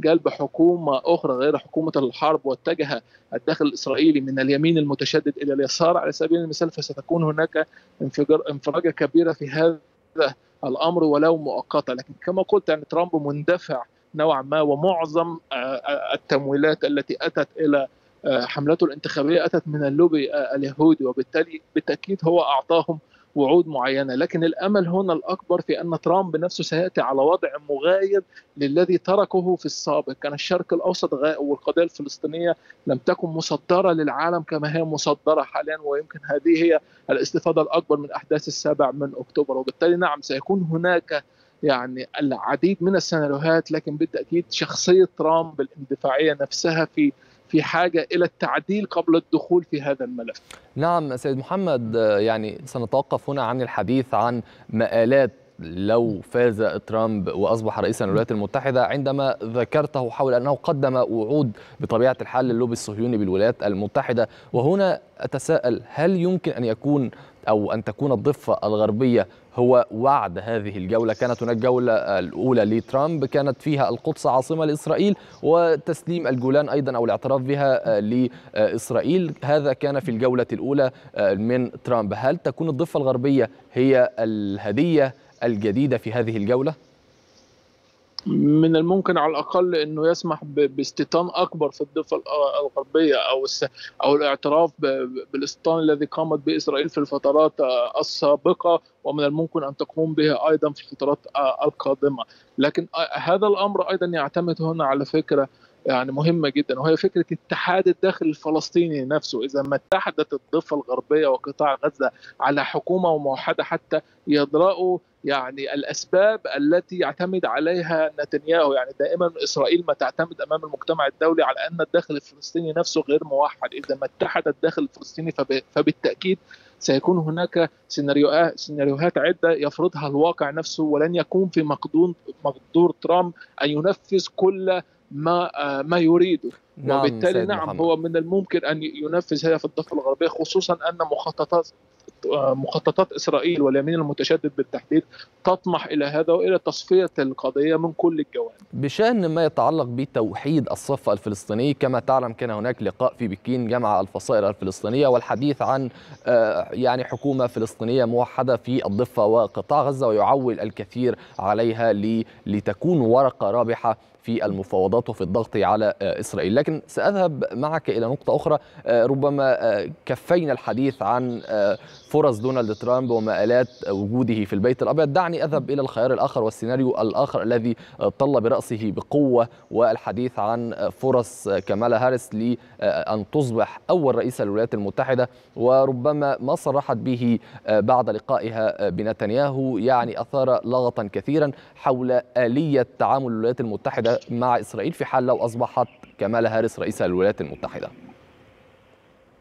جلب حكومة أخرى غير حكومة الحرب واتجه الداخل الإسرائيلي من اليمين المتشدد إلى اليسار على سبيل المثال فستكون هناك انفجار انفراجة كبيرة في هذا الأمر ولو مؤقتة. لكن كما قلت يعني ترامب مندفع نوعا ما ومعظم التمويلات التي أتت إلى حملته الانتخابية أتت من اللوبي اليهودي وبالتالي بالتأكيد هو أعطاهم وعود معينة. لكن الأمل هنا الأكبر في أن ترامب نفسه سيأتي على وضع مغاير للذي تركه في السابق. كان الشرق الأوسط والقضية الفلسطينية لم تكن مصدرة للعالم كما هي مصدرة حاليا ويمكن هذه هي الاستفادة الأكبر من أحداث السابع من أكتوبر. وبالتالي نعم سيكون هناك يعني العديد من السيناريوهات لكن بالتأكيد شخصية ترامب الإندفاعية نفسها في في حاجة إلى التعديل قبل الدخول في هذا الملف. نعم سيد محمد يعني سنتوقف هنا عن الحديث عن مآلات لو فاز ترامب وأصبح رئيسا للولايات المتحدة عندما ذكرته حول أنه قدم وعود بطبيعة الحال للوبي الصهيوني بالولايات المتحدة وهنا أتساءل هل يمكن أن يكون أو أن تكون الضفة الغربية هو وعد هذه الجولة. كانت هناك جولة الأولى لترامب كانت فيها القدس عاصمة لإسرائيل وتسليم الجولان أيضا أو الاعتراف بها لإسرائيل. هذا كان في الجولة الأولى من ترامب. هل تكون الضفة الغربية هي الهدية الجديدة في هذه الجولة؟ من الممكن على الأقل إنه يسمح باستيطان أكبر في الضفة الغربية أو أو الاعتراف بالاستيطان الذي قامت به اسرائيل في الفترات السابقة ومن الممكن أن تقوم به أيضا في الفترات القادمة. لكن هذا الأمر أيضا يعتمد هنا على فكرة يعني مهمة جدا وهي فكرة اتحاد الداخل الفلسطيني نفسه. إذا ما اتحدت الضفة الغربية وقطاع غزة على حكومة موحدة حتى يدرأوا يعني الأسباب التي يعتمد عليها نتنياهو. يعني دائما إسرائيل ما تعتمد أمام المجتمع الدولي على أن الداخل الفلسطيني نفسه غير موحد. إذا ما اتحد الداخل الفلسطيني فبالتأكيد سيكون هناك سيناريوهات سيناريوهات عدة يفرضها الواقع نفسه ولن يكون في مقدور مقدور ترامب أن ينفذ كل ما ما يريده. نعم وبالتالي نعم محمد. هو من الممكن أن ينفذ هذا في الضفة الغربية خصوصا أن مخططات مخططات إسرائيل واليمين المتشدد بالتحديد تطمح إلى هذا وإلى تصفية القضية من كل الجوانب. بشأن ما يتعلق بتوحيد الصف الفلسطيني كما تعلم كان هناك لقاء في بكين جمع الفصائل الفلسطينية والحديث عن آه، يعني حكومة فلسطينية موحدة في الضفة وقطاع غزة ويعول الكثير عليها لتكون ورقة رابحة في المفاوضات وفي الضغط على آه، إسرائيل. لكن سأذهب معك إلى نقطة أخرى آه، ربما آه، كفينا الحديث عن فرص دونالد ترامب ومآلات وجوده في البيت الأبيض. دعني أذهب إلى الخيار الآخر والسيناريو الآخر الذي طل برأسه بقوة والحديث عن فرص كمالا هاريس لأن تصبح أول رئيسة للولايات المتحدة. وربما ما صرحت به بعد لقائها بنتنياهو يعني أثار لغطا كثيرا حول آلية تعامل الولايات المتحدة مع إسرائيل في حال لو أصبحت كمالا هاريس رئيسة للولايات المتحدة.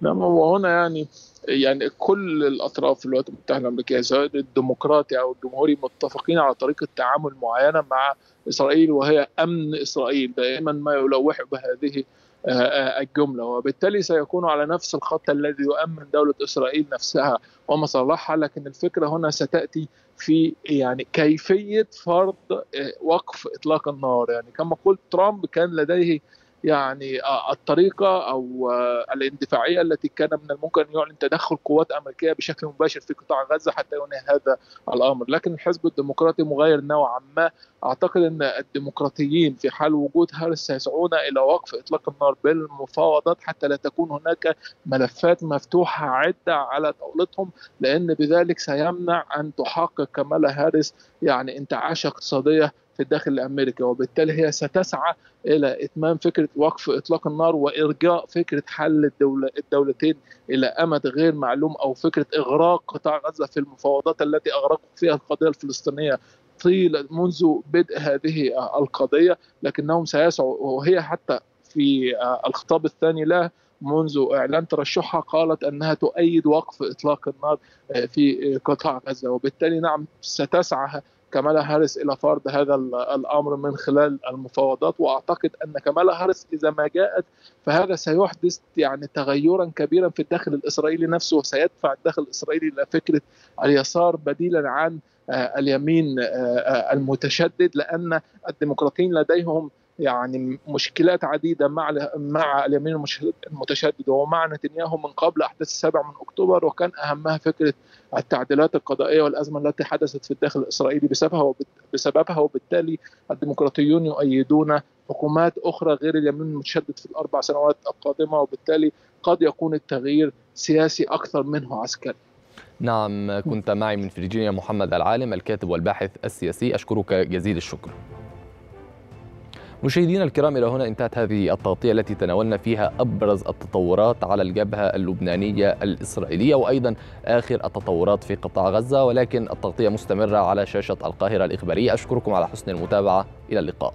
نعم وهنا يعني يعني كل الأطراف في الولايات المتحدة الأمريكية سواء الديمقراطي أو الجمهوري متفقين على طريقة تعامل معينة مع إسرائيل وهي أمن إسرائيل. دائما ما يلوح بهذه آه، آه، الجملة. وبالتالي سيكون على نفس الخط الذي يؤمن دولة إسرائيل نفسها ومصالحها لكن الفكرة هنا ستأتي في يعني كيفية فرض آه، وقف إطلاق النار. يعني كما قلت ترامب كان لديه يعني آه، الطريقة أو آه، الاندفاعية التي كان من الممكن أن يعلن تدخل قوات أمريكية بشكل مباشر في قطاع غزة حتى ينهي هذا الأمر، لكن الحزب الديمقراطي مغاير نوعا ما، أعتقد أن الديمقراطيين في حال وجود هارس سيسعون إلى وقف إطلاق النار بالمفاوضات حتى لا تكون هناك ملفات مفتوحة عدة على طاولتهم لأن بذلك سيمنع أن تحقق كمالا هاريس يعني انتعاشه اقتصادية في الداخل الامريكي وبالتالي هي ستسعى إلى إتمام فكرة وقف إطلاق النار وإرجاء فكرة حل الدولة الدولتين إلى أمد غير معلوم أو فكرة إغراق قطاع غزة في المفاوضات التي أغرقوا فيها القضية الفلسطينية طيل منذ بدء هذه القضية لكنهم سيسعوا وهي حتى في الخطاب الثاني له منذ إعلان ترشحها قالت أنها تؤيد وقف إطلاق النار في قطاع غزة وبالتالي نعم ستسعى كمالا هاريس إلى فرض هذا الأمر من خلال المفاوضات وأعتقد أن كمالا هاريس إذا ما جاءت فهذا سيحدث يعني تغيرا كبيرا في الداخل الإسرائيلي نفسه وسيدفع الداخل الإسرائيلي إلى فكرة اليسار بديلا عن اليمين المتشدد لأن الديمقراطيين لديهم يعني مشكلات عديدة مع مع اليمين المتشدد ومع نتنياهو من قبل أحداث السابع من أكتوبر وكان أهمها فكرة التعديلات القضائية والأزمة التي حدثت في الداخل الإسرائيلي بسببها بسببها وبالتالي الديمقراطيون يؤيدون حكومات أخرى غير اليمين المتشدد في الأربع سنوات القادمة وبالتالي قد يكون التغيير سياسي أكثر منه عسكري. نعم كنت معي من فرجينيا محمد العالم الكاتب والباحث السياسي أشكرك جزيل الشكر. مشاهدينا الكرام إلى هنا انتهت هذه التغطية التي تناولنا فيها أبرز التطورات على الجبهة اللبنانية الإسرائيلية وأيضا آخر التطورات في قطاع غزة ولكن التغطية مستمرة على شاشة القاهرة الإخبارية. أشكركم على حسن المتابعة. إلى اللقاء.